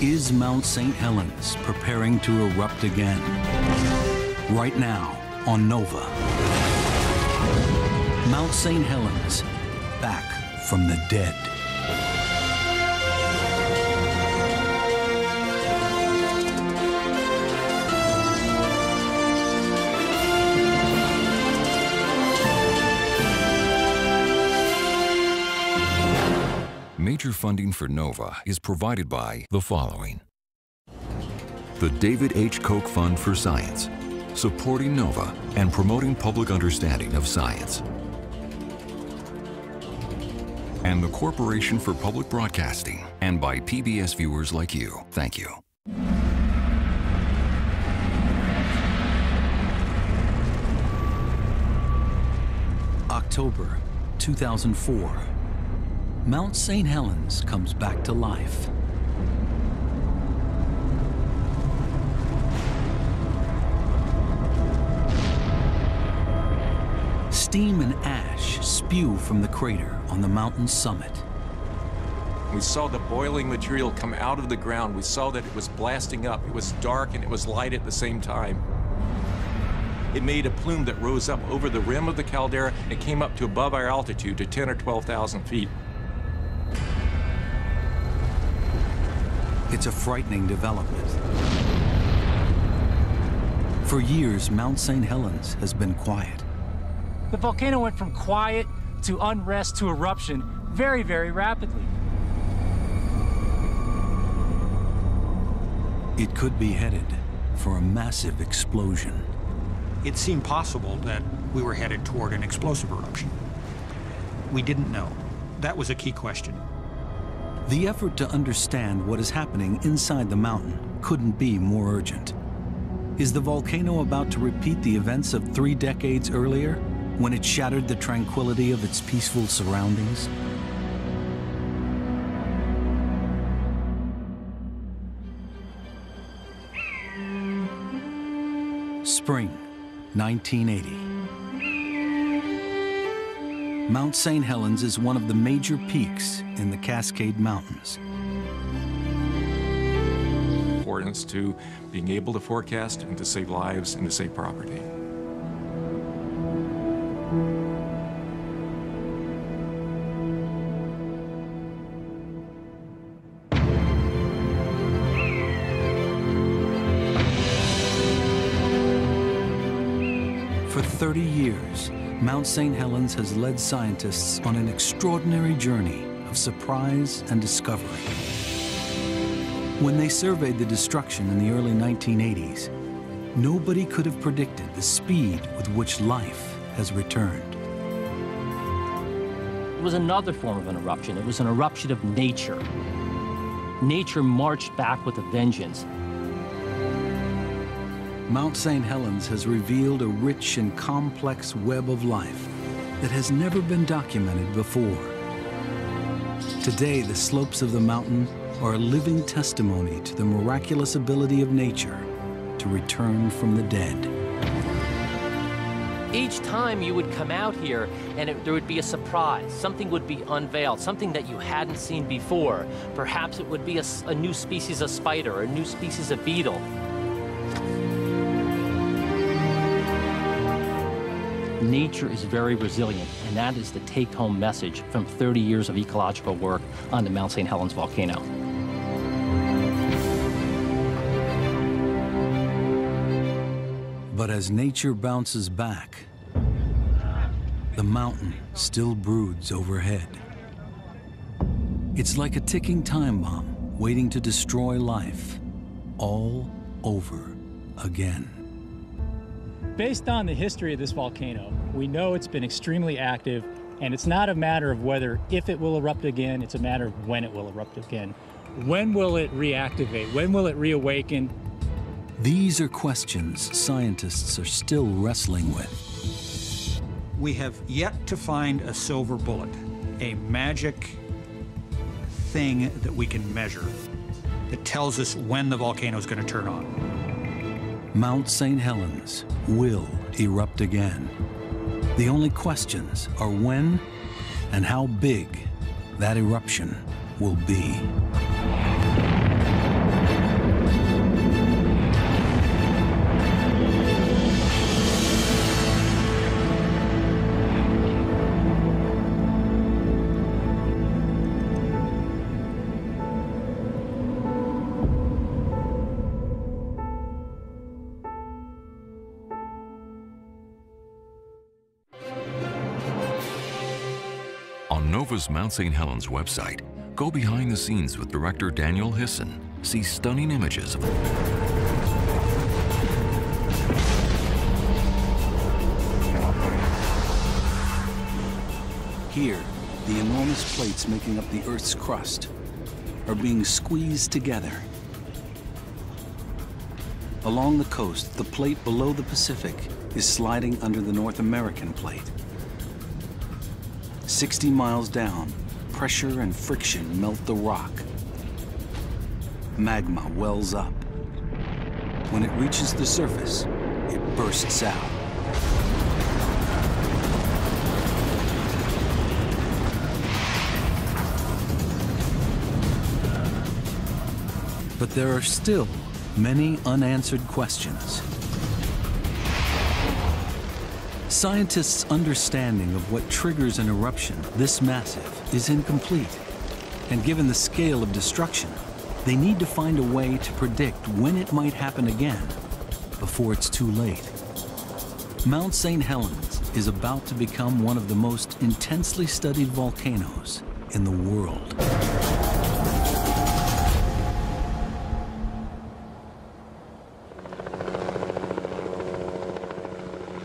Is Mount St. Helens preparing to erupt again? Right now on Nova. Mount St. Helens, back from the dead. Funding for NOVA is provided by the following. The David H. Koch Fund for Science, supporting NOVA and promoting public understanding of science. And the Corporation for Public Broadcasting, and by PBS viewers like you. Thank you. October 2004. Mount St. Helens comes back to life. Steam and ash spew from the crater on the mountain's summit. We saw the boiling material come out of the ground. We saw that it was blasting up. It was dark and it was light at the same time. It made a plume that rose up over the rim of the caldera and came up to above our altitude to 10 or 12,000 feet. It's a frightening development. For years, Mount St. Helens has been quiet. The volcano went from quiet to unrest to eruption very, very rapidly. It could be headed for a massive explosion. It seemed possible that we were headed toward an explosive eruption. We didn't know. That was a key question. The effort to understand what is happening inside the mountain couldn't be more urgent. Is the volcano about to repeat the events of three decades earlier, when it shattered the tranquility of its peaceful surroundings? Spring, 1980. Mount St. Helens is one of the major peaks in the Cascade Mountains. Importance to being able to forecast and to save lives and to save property. For 30 years, Mount St. Helens has led scientists on an extraordinary journey of surprise and discovery. When they surveyed the destruction in the early 1980s, nobody could have predicted the speed with which life has returned. It was another form of an eruption. It was an eruption of nature. Nature marched back with a vengeance. Mount St. Helens has revealed a rich and complex web of life that has never been documented before. Today, the slopes of the mountain are a living testimony to the miraculous ability of nature to return from the dead. Each time you would come out here and it, there would be a surprise. Something would be unveiled, something that you hadn't seen before. Perhaps it would be a, a new species of spider a new species of beetle. Nature is very resilient, and that is the take-home message from 30 years of ecological work on the Mount St. Helens volcano. But as nature bounces back, the mountain still broods overhead. It's like a ticking time bomb waiting to destroy life all over again. Based on the history of this volcano, we know it's been extremely active, and it's not a matter of whether if it will erupt again, it's a matter of when it will erupt again. When will it reactivate? When will it reawaken? These are questions scientists are still wrestling with. We have yet to find a silver bullet, a magic thing that we can measure that tells us when the volcano is going to turn on. Mount St. Helens will erupt again. The only questions are when and how big that eruption will be. NOVA's Mount St. Helens website, go behind the scenes with director Daniel Hisson. See stunning images of Here, the enormous plates making up the Earth's crust are being squeezed together. Along the coast, the plate below the Pacific is sliding under the North American plate. 60 miles down, pressure and friction melt the rock. Magma wells up. When it reaches the surface, it bursts out. But there are still many unanswered questions. Scientists' understanding of what triggers an eruption this massive is incomplete. And given the scale of destruction, they need to find a way to predict when it might happen again before it's too late. Mount St. Helens is about to become one of the most intensely studied volcanoes in the world.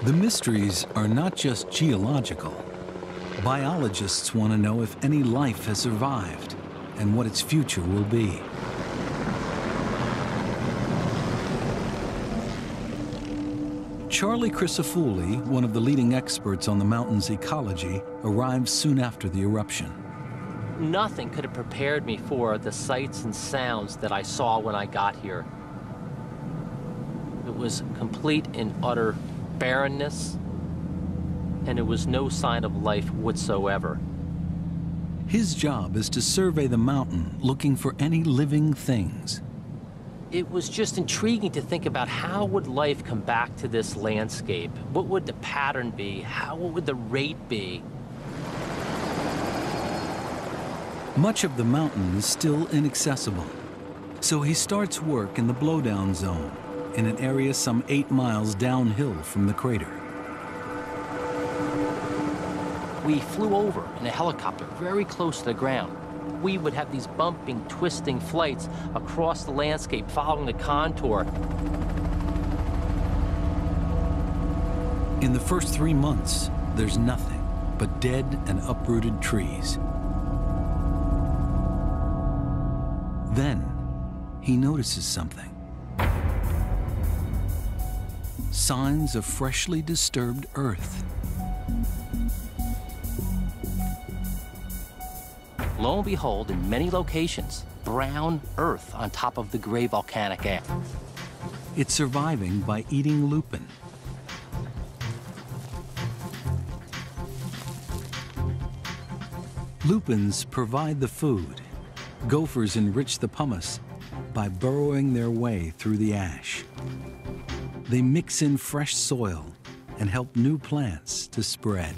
The mysteries are not just geological. Biologists want to know if any life has survived and what its future will be. Charlie Crisafulli, one of the leading experts on the mountain's ecology, arrived soon after the eruption. Nothing could have prepared me for the sights and sounds that I saw when I got here. It was complete and utter barrenness, and there was no sign of life whatsoever. His job is to survey the mountain looking for any living things. It was just intriguing to think about how would life come back to this landscape? What would the pattern be? How what would the rate be? Much of the mountain is still inaccessible, so he starts work in the blowdown zone in an area some eight miles downhill from the crater. We flew over in a helicopter very close to the ground. We would have these bumping, twisting flights across the landscape, following the contour. In the first three months, there's nothing but dead and uprooted trees. Then, he notices something. Signs of freshly disturbed earth. Lo and behold, in many locations, brown earth on top of the gray volcanic ash. It's surviving by eating lupin. Lupins provide the food. Gophers enrich the pumice by burrowing their way through the ash. They mix in fresh soil and help new plants to spread.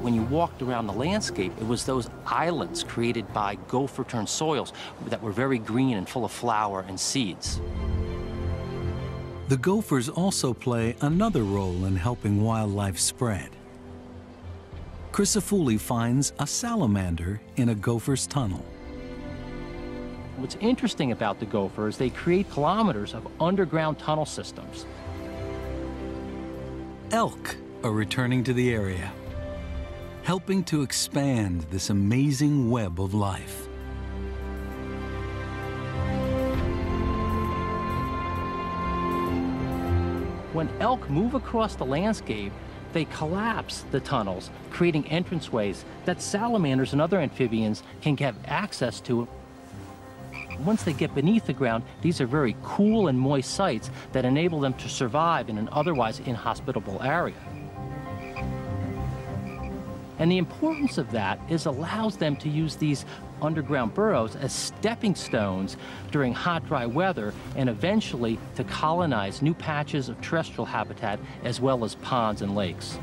When you walked around the landscape, it was those islands created by gopher-turned soils that were very green and full of flower and seeds. The gophers also play another role in helping wildlife spread. Crisafulli finds a salamander in a gopher's tunnel. What's interesting about the gopher is they create kilometers of underground tunnel systems. Elk are returning to the area, helping to expand this amazing web of life. When elk move across the landscape, they collapse the tunnels, creating entranceways that salamanders and other amphibians can get access to. Once they get beneath the ground, these are very cool and moist sites that enable them to survive in an otherwise inhospitable area. And the importance of that is allows them to use these underground burrows as stepping stones during hot, dry weather and eventually to colonize new patches of terrestrial habitat as well as ponds and lakes.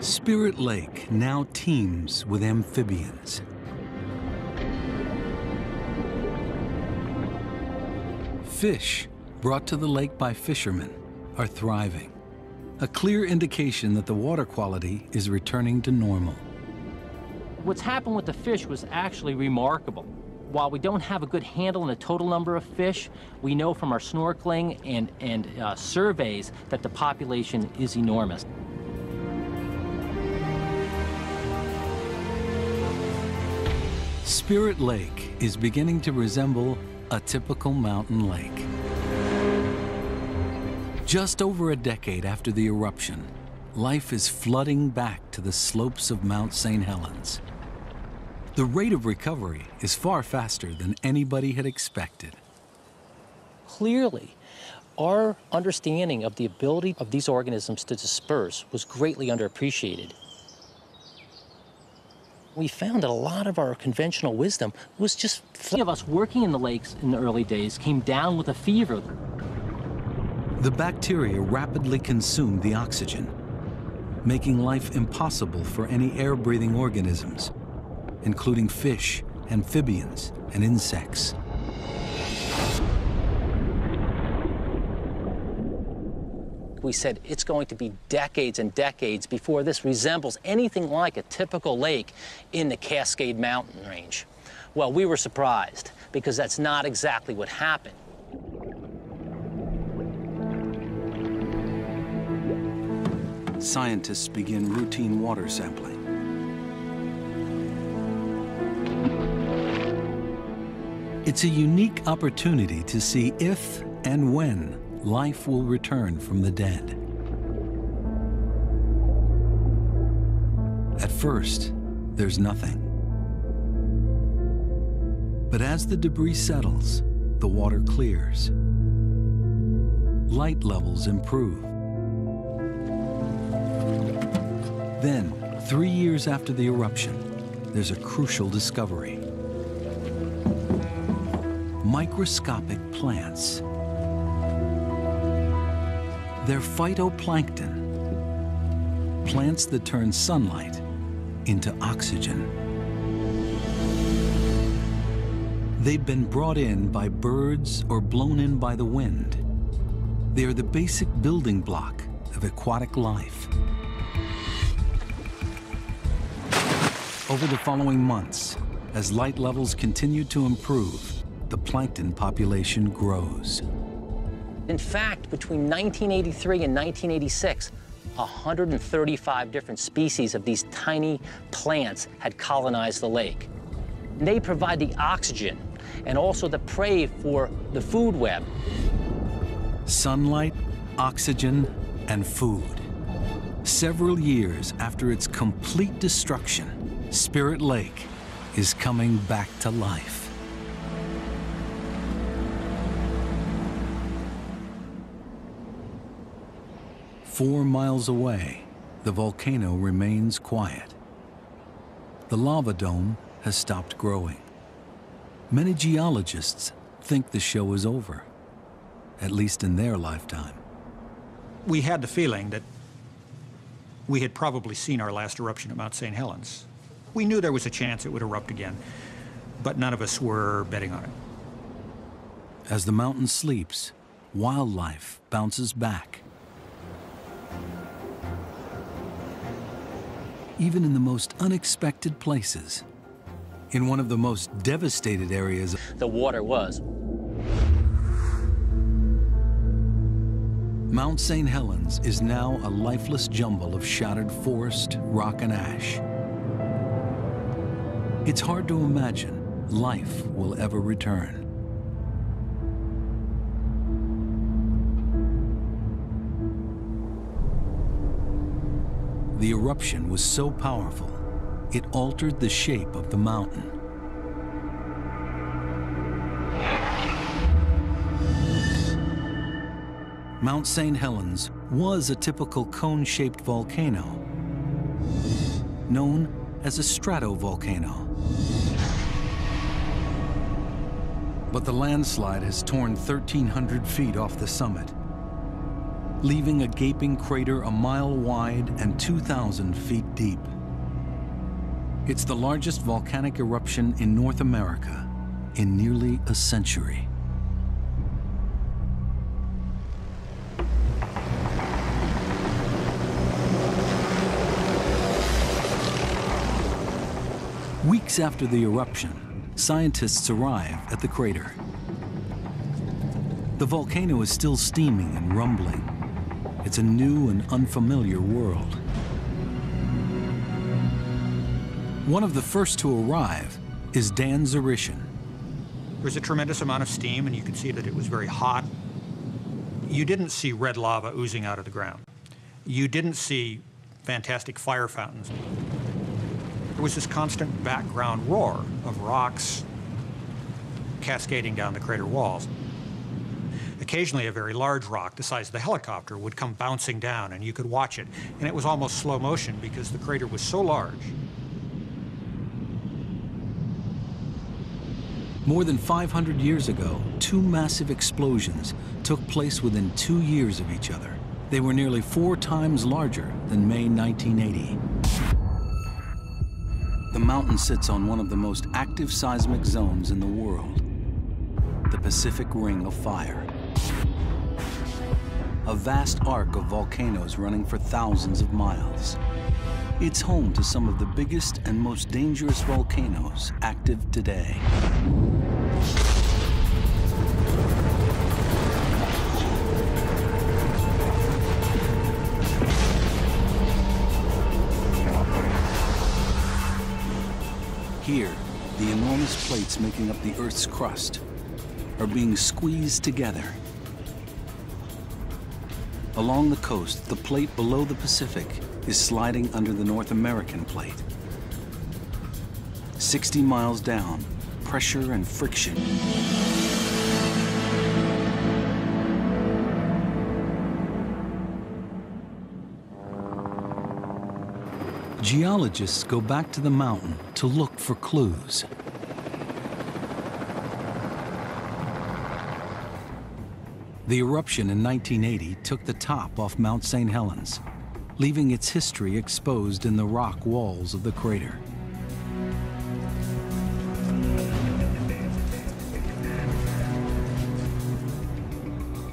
Spirit Lake now teems with amphibians. Fish brought to the lake by fishermen are thriving, a clear indication that the water quality is returning to normal. What's happened with the fish was actually remarkable. While we don't have a good handle on the total number of fish, we know from our snorkeling and, and uh, surveys that the population is enormous. Spirit Lake is beginning to resemble a typical mountain lake. Just over a decade after the eruption, life is flooding back to the slopes of Mount St. Helens. The rate of recovery is far faster than anybody had expected. Clearly, our understanding of the ability of these organisms to disperse was greatly underappreciated. We found that a lot of our conventional wisdom was just many of us working in the lakes in the early days came down with a fever. The bacteria rapidly consumed the oxygen, making life impossible for any air-breathing organisms, including fish, amphibians, and insects. We said it's going to be decades and decades before this resembles anything like a typical lake in the Cascade Mountain range. Well, we were surprised because that's not exactly what happened. Scientists begin routine water sampling. It's a unique opportunity to see if and when life will return from the dead. At first, there's nothing. But as the debris settles, the water clears. Light levels improve. Then, three years after the eruption, there's a crucial discovery. Microscopic plants. They're phytoplankton, plants that turn sunlight into oxygen. They've been brought in by birds or blown in by the wind. They are the basic building block of aquatic life. Over the following months, as light levels continue to improve, the plankton population grows. In fact, between 1983 and 1986, 135 different species of these tiny plants had colonized the lake. They provide the oxygen and also the prey for the food web. Sunlight, oxygen, and food. Several years after its complete destruction, Spirit Lake is coming back to life. Four miles away, the volcano remains quiet. The lava dome has stopped growing. Many geologists think the show is over, at least in their lifetime. We had the feeling that we had probably seen our last eruption at Mount St. Helens. We knew there was a chance it would erupt again, but none of us were betting on it. As the mountain sleeps, wildlife bounces back. Even in the most unexpected places, in one of the most devastated areas, the water was. Mount St. Helens is now a lifeless jumble of shattered forest, rock, and ash. It's hard to imagine life will ever return. The eruption was so powerful, it altered the shape of the mountain. Mount St. Helens was a typical cone-shaped volcano, known as a stratovolcano. But the landslide has torn 1,300 feet off the summit, leaving a gaping crater a mile wide and 2,000 feet deep. It's the largest volcanic eruption in North America in nearly a century. Weeks after the eruption, scientists arrive at the crater. The volcano is still steaming and rumbling. It's a new and unfamiliar world. One of the first to arrive is Dan Dzurisin. There's a tremendous amount of steam, and you can see that it was very hot. You didn't see red lava oozing out of the ground. You didn't see fantastic fire fountains. There was this constant background roar of rocks cascading down the crater walls. Occasionally, a very large rock, the size of the helicopter, would come bouncing down, and you could watch it. And it was almost slow motion because the crater was so large. More than 500 years ago, two massive explosions took place within two years of each other. They were nearly four times larger than May 1980. The mountain sits on one of the most active seismic zones in the world, the Pacific Ring of Fire. A vast arc of volcanoes running for thousands of miles. It's home to some of the biggest and most dangerous volcanoes active today. Here, the enormous plates making up the Earth's crust are being squeezed together. Along the coast, the plate below the Pacific is sliding under the North American plate. 60 miles down, pressure and friction. Geologists go back to the mountain to look for clues. The eruption in 1980 took the top off Mount St. Helens, leaving its history exposed in the rock walls of the crater.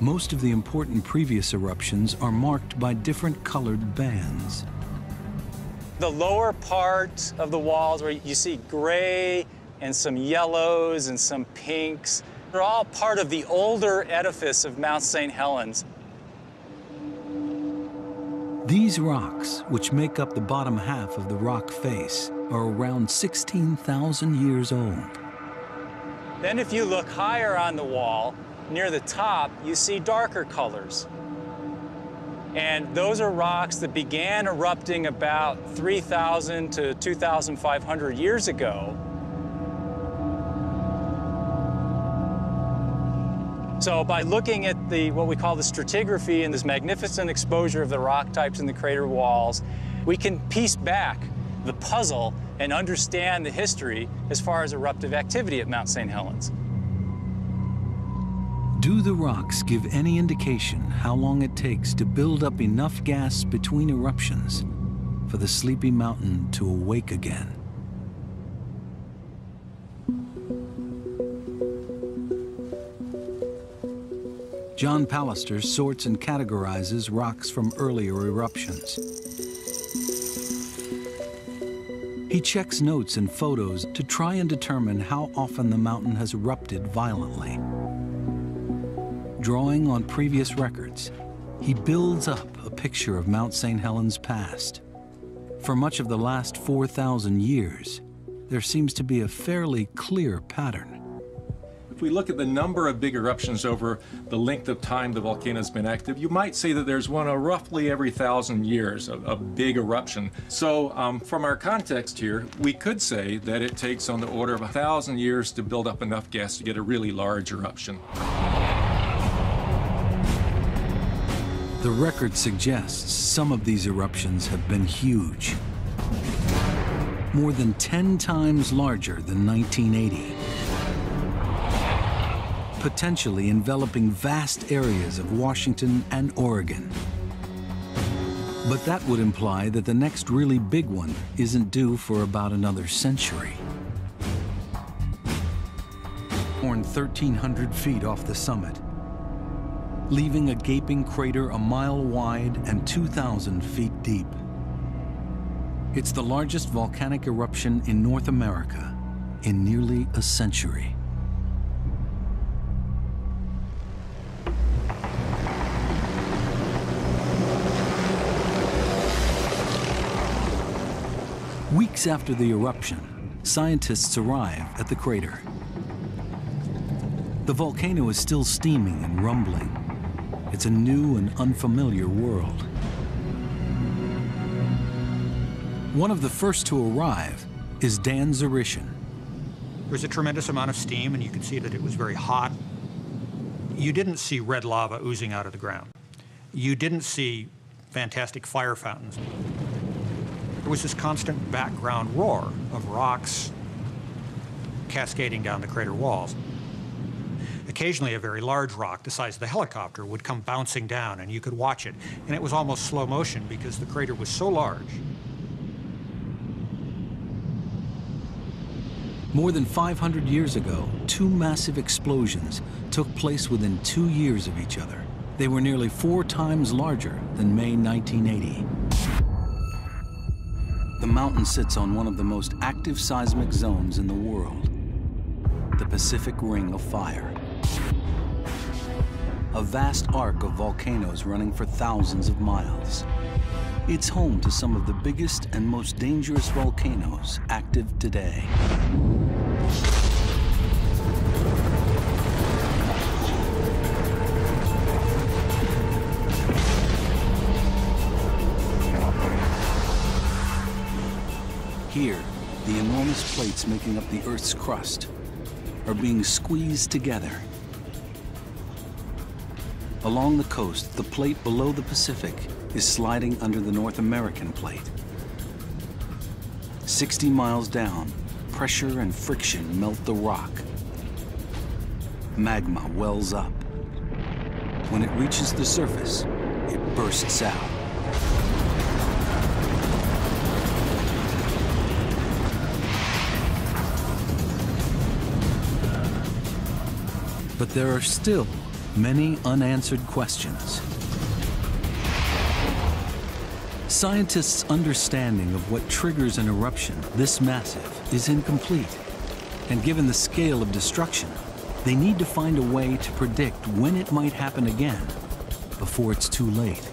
Most of the important previous eruptions are marked by different colored bands. The lower part of the walls where you see gray and some yellows and some pinks, they're all part of the older edifice of Mount St. Helens. These rocks, which make up the bottom half of the rock face, are around 16,000 years old. Then if you look higher on the wall, near the top, you see darker colors. And those are rocks that began erupting about 3,000 to 2,500 years ago. So by looking at the what we call the stratigraphy and this magnificent exposure of the rock types in the crater walls, we can piece back the puzzle and understand the history as far as eruptive activity at Mount St. Helens. Do the rocks give any indication how long it takes to build up enough gas between eruptions for the sleepy mountain to awake again? John Pallister sorts and categorizes rocks from earlier eruptions. He checks notes and photos to try and determine how often the mountain has erupted violently. Drawing on previous records, he builds up a picture of Mount St. Helens past. For much of the last 4,000 years, there seems to be a fairly clear pattern. If we look at the number of big eruptions over the length of time the volcano's been active, you might say that there's one roughly every thousand years, a, a big eruption. So um, from our context here, we could say that it takes on the order of a thousand years to build up enough gas to get a really large eruption. The record suggests some of these eruptions have been huge. More than 10 times larger than 1980. Potentially enveloping vast areas of Washington and Oregon. But that would imply that the next really big one isn't due for about another century. Born 1,300 feet off the summit, leaving a gaping crater a mile wide and 2,000 feet deep. It's the largest volcanic eruption in North America in nearly a century. Weeks after the eruption, scientists arrive at the crater. The volcano is still steaming and rumbling. It's a new and unfamiliar world. One of the first to arrive is Dan Dzurisin. There's a tremendous amount of steam, and you can see that it was very hot. You didn't see red lava oozing out of the ground. You didn't see fantastic fire fountains. There was this constant background roar of rocks cascading down the crater walls. Occasionally, a very large rock, the size of the helicopter, would come bouncing down, and you could watch it. And it was almost slow motion because the crater was so large. More than 500 years ago, two massive explosions took place within two years of each other. They were nearly four times larger than May 1980. The mountain sits on one of the most active seismic zones in the world, the Pacific Ring of Fire. A vast arc of volcanoes running for thousands of miles. It's home to some of the biggest and most dangerous volcanoes active today. Here, the enormous plates making up the Earth's crust are being squeezed together. Along the coast, the plate below the Pacific is sliding under the North American plate. 60 miles down, pressure and friction melt the rock. Magma wells up. When it reaches the surface, it bursts out. But there are still many unanswered questions. Scientists' understanding of what triggers an eruption this massive is incomplete. And given the scale of destruction, they need to find a way to predict when it might happen again before it's too late.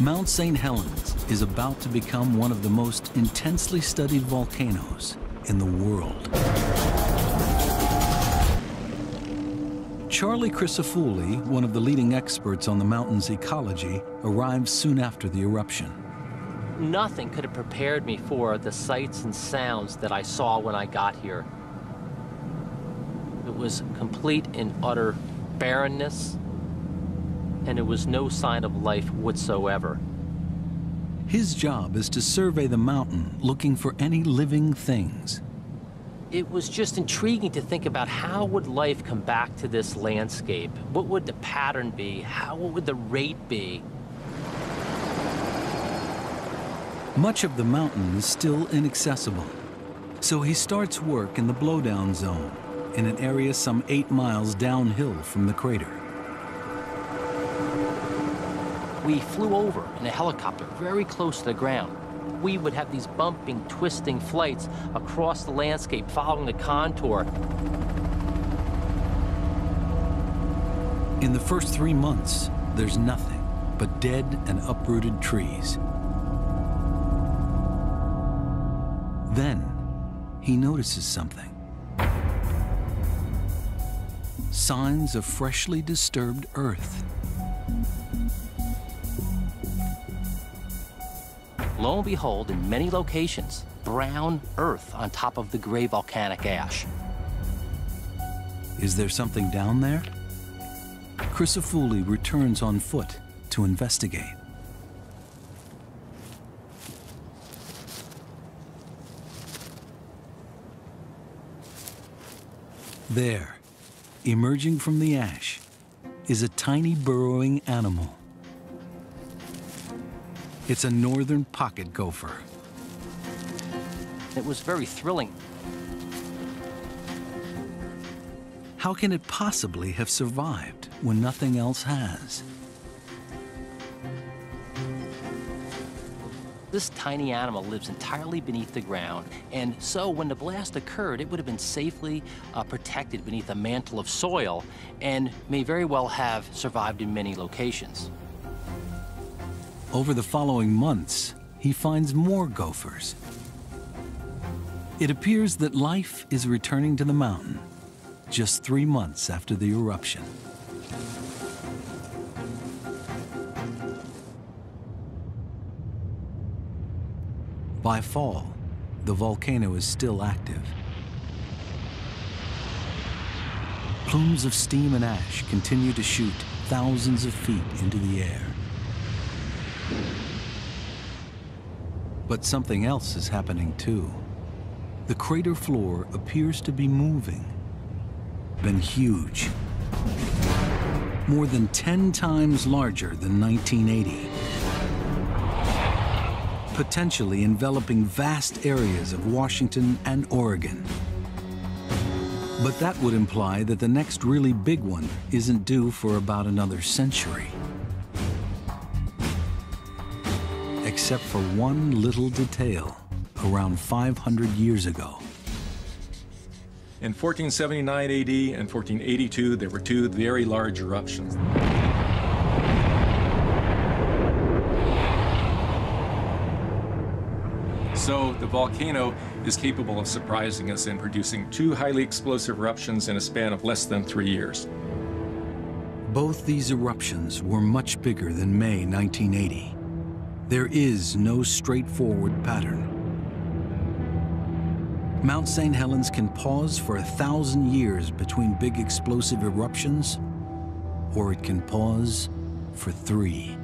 Mount St. Helens is about to become one of the most intensely studied volcanoes in the world. Charlie Crisafulli, one of the leading experts on the mountain's ecology, arrives soon after the eruption. Nothing could have prepared me for the sights and sounds that I saw when I got here. It was complete and utter barrenness, and there was no sign of life whatsoever. His job is to survey the mountain looking for any living things it was just intriguing to think about how would life come back to this landscape? What would the pattern be? How what would the rate be? Much of the mountain is still inaccessible. So he starts work in the blowdown zone, in an area some eight miles downhill from the crater. We flew over in a helicopter very close to the ground we would have these bumping, twisting flights across the landscape, following the contour. In the first three months, there's nothing but dead and uprooted trees. Then, he notices something. Signs of freshly disturbed earth. Lo and behold, in many locations, brown earth on top of the gray volcanic ash. Is there something down there? Crisafulli returns on foot to investigate. There, emerging from the ash, is a tiny burrowing animal. It's a northern pocket gopher. It was very thrilling. How can it possibly have survived when nothing else has? This tiny animal lives entirely beneath the ground, and so when the blast occurred, it would have been safely uh, protected beneath a mantle of soil and may very well have survived in many locations. Over the following months, he finds more gophers. It appears that life is returning to the mountain just three months after the eruption. By fall, the volcano is still active. Plumes of steam and ash continue to shoot thousands of feet into the air. But something else is happening too. The crater floor appears to be moving, been huge. More than 10 times larger than 1980. Potentially enveloping vast areas of Washington and Oregon. But that would imply that the next really big one isn't due for about another century. Except for one little detail around 500 years ago. In 1479 AD and 1482, there were two very large eruptions. So the volcano is capable of surprising us in producing two highly explosive eruptions in a span of less than three years. Both these eruptions were much bigger than May 1980. There is no straightforward pattern. Mount St. Helens can pause for a thousand years between big explosive eruptions, or it can pause for three.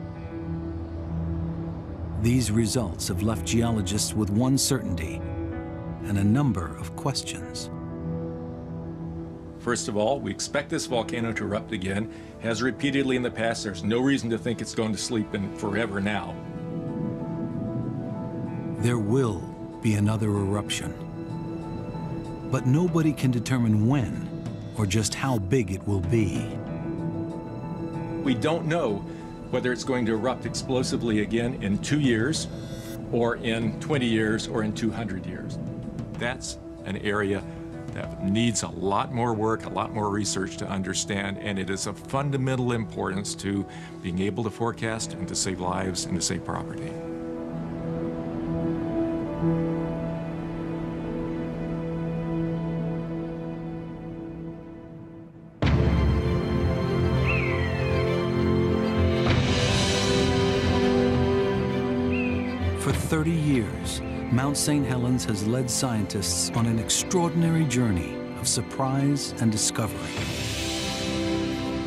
These results have left geologists with one certainty and a number of questions. First of all, we expect this volcano to erupt again. Has repeatedly in the past, there's no reason to think it's going to sleep in forever now. There will be another eruption. But nobody can determine when or just how big it will be. We don't know whether it's going to erupt explosively again in two years, or in 20 years, or in 200 years. That's an area that needs a lot more work, a lot more research to understand, and it is of fundamental importance to being able to forecast and to save lives and to save property. 30 years, Mount St. Helens has led scientists on an extraordinary journey of surprise and discovery.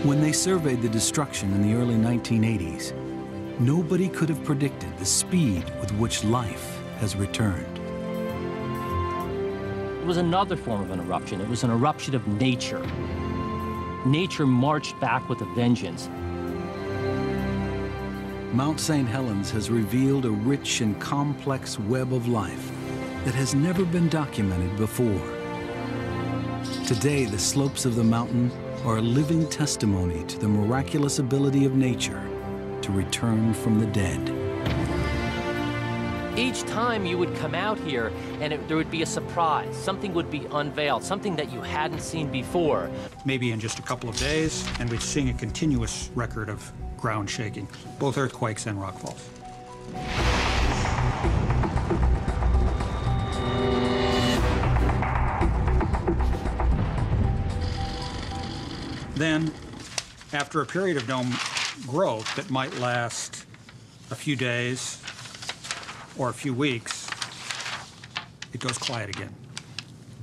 When they surveyed the destruction in the early 1980s, nobody could have predicted the speed with which life has returned. It was another form of an eruption. It was an eruption of nature. Nature marched back with a vengeance. Mount St. Helens has revealed a rich and complex web of life that has never been documented before. Today, the slopes of the mountain are a living testimony to the miraculous ability of nature to return from the dead. Each time you would come out here and it, there would be a surprise. Something would be unveiled, something that you hadn't seen before. Maybe in just a couple of days, and we'd seeing a continuous record of ground shaking, both earthquakes and rockfalls. Then, after a period of dome growth that might last a few days or a few weeks, it goes quiet again.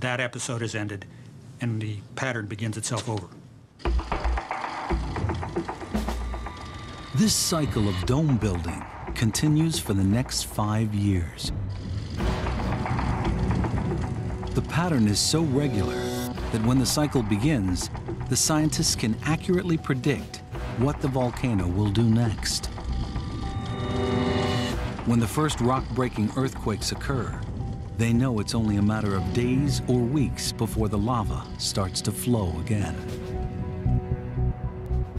That episode has ended, and the pattern begins itself over. This cycle of dome building continues for the next five years. The pattern is so regular that when the cycle begins, the scientists can accurately predict what the volcano will do next. When the first rock-breaking earthquakes occur, they know it's only a matter of days or weeks before the lava starts to flow again.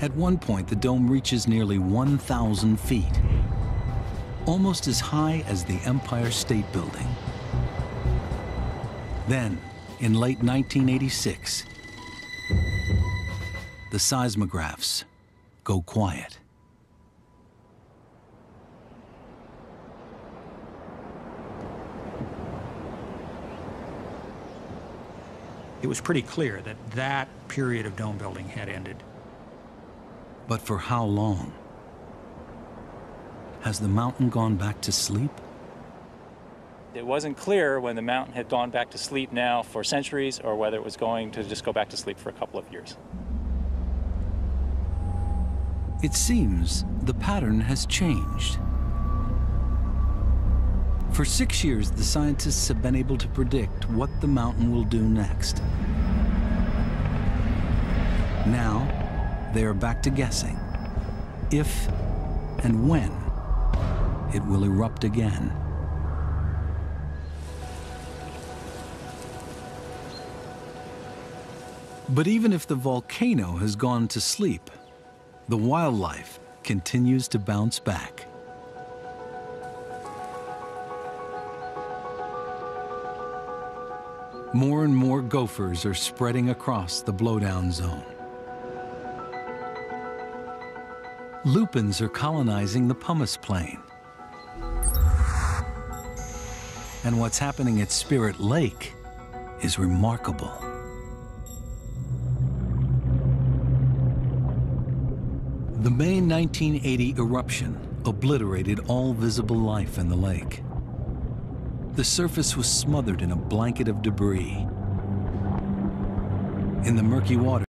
At one point, the dome reaches nearly 1,000 feet, almost as high as the Empire State Building. Then, in late 1986, the seismographs go quiet. It was pretty clear that that period of dome building had ended. But for how long? Has the mountain gone back to sleep? It wasn't clear when the mountain had gone back to sleep now for centuries or whether it was going to just go back to sleep for a couple of years. It seems the pattern has changed. For six years, the scientists have been able to predict what the mountain will do next. Now, they are back to guessing if and when it will erupt again. But even if the volcano has gone to sleep, the wildlife continues to bounce back. More and more gophers are spreading across the blowdown zone. Lupins are colonizing the pumice plain. And what's happening at Spirit Lake is remarkable. The May 1980 eruption obliterated all visible life in the lake. The surface was smothered in a blanket of debris. In the murky water,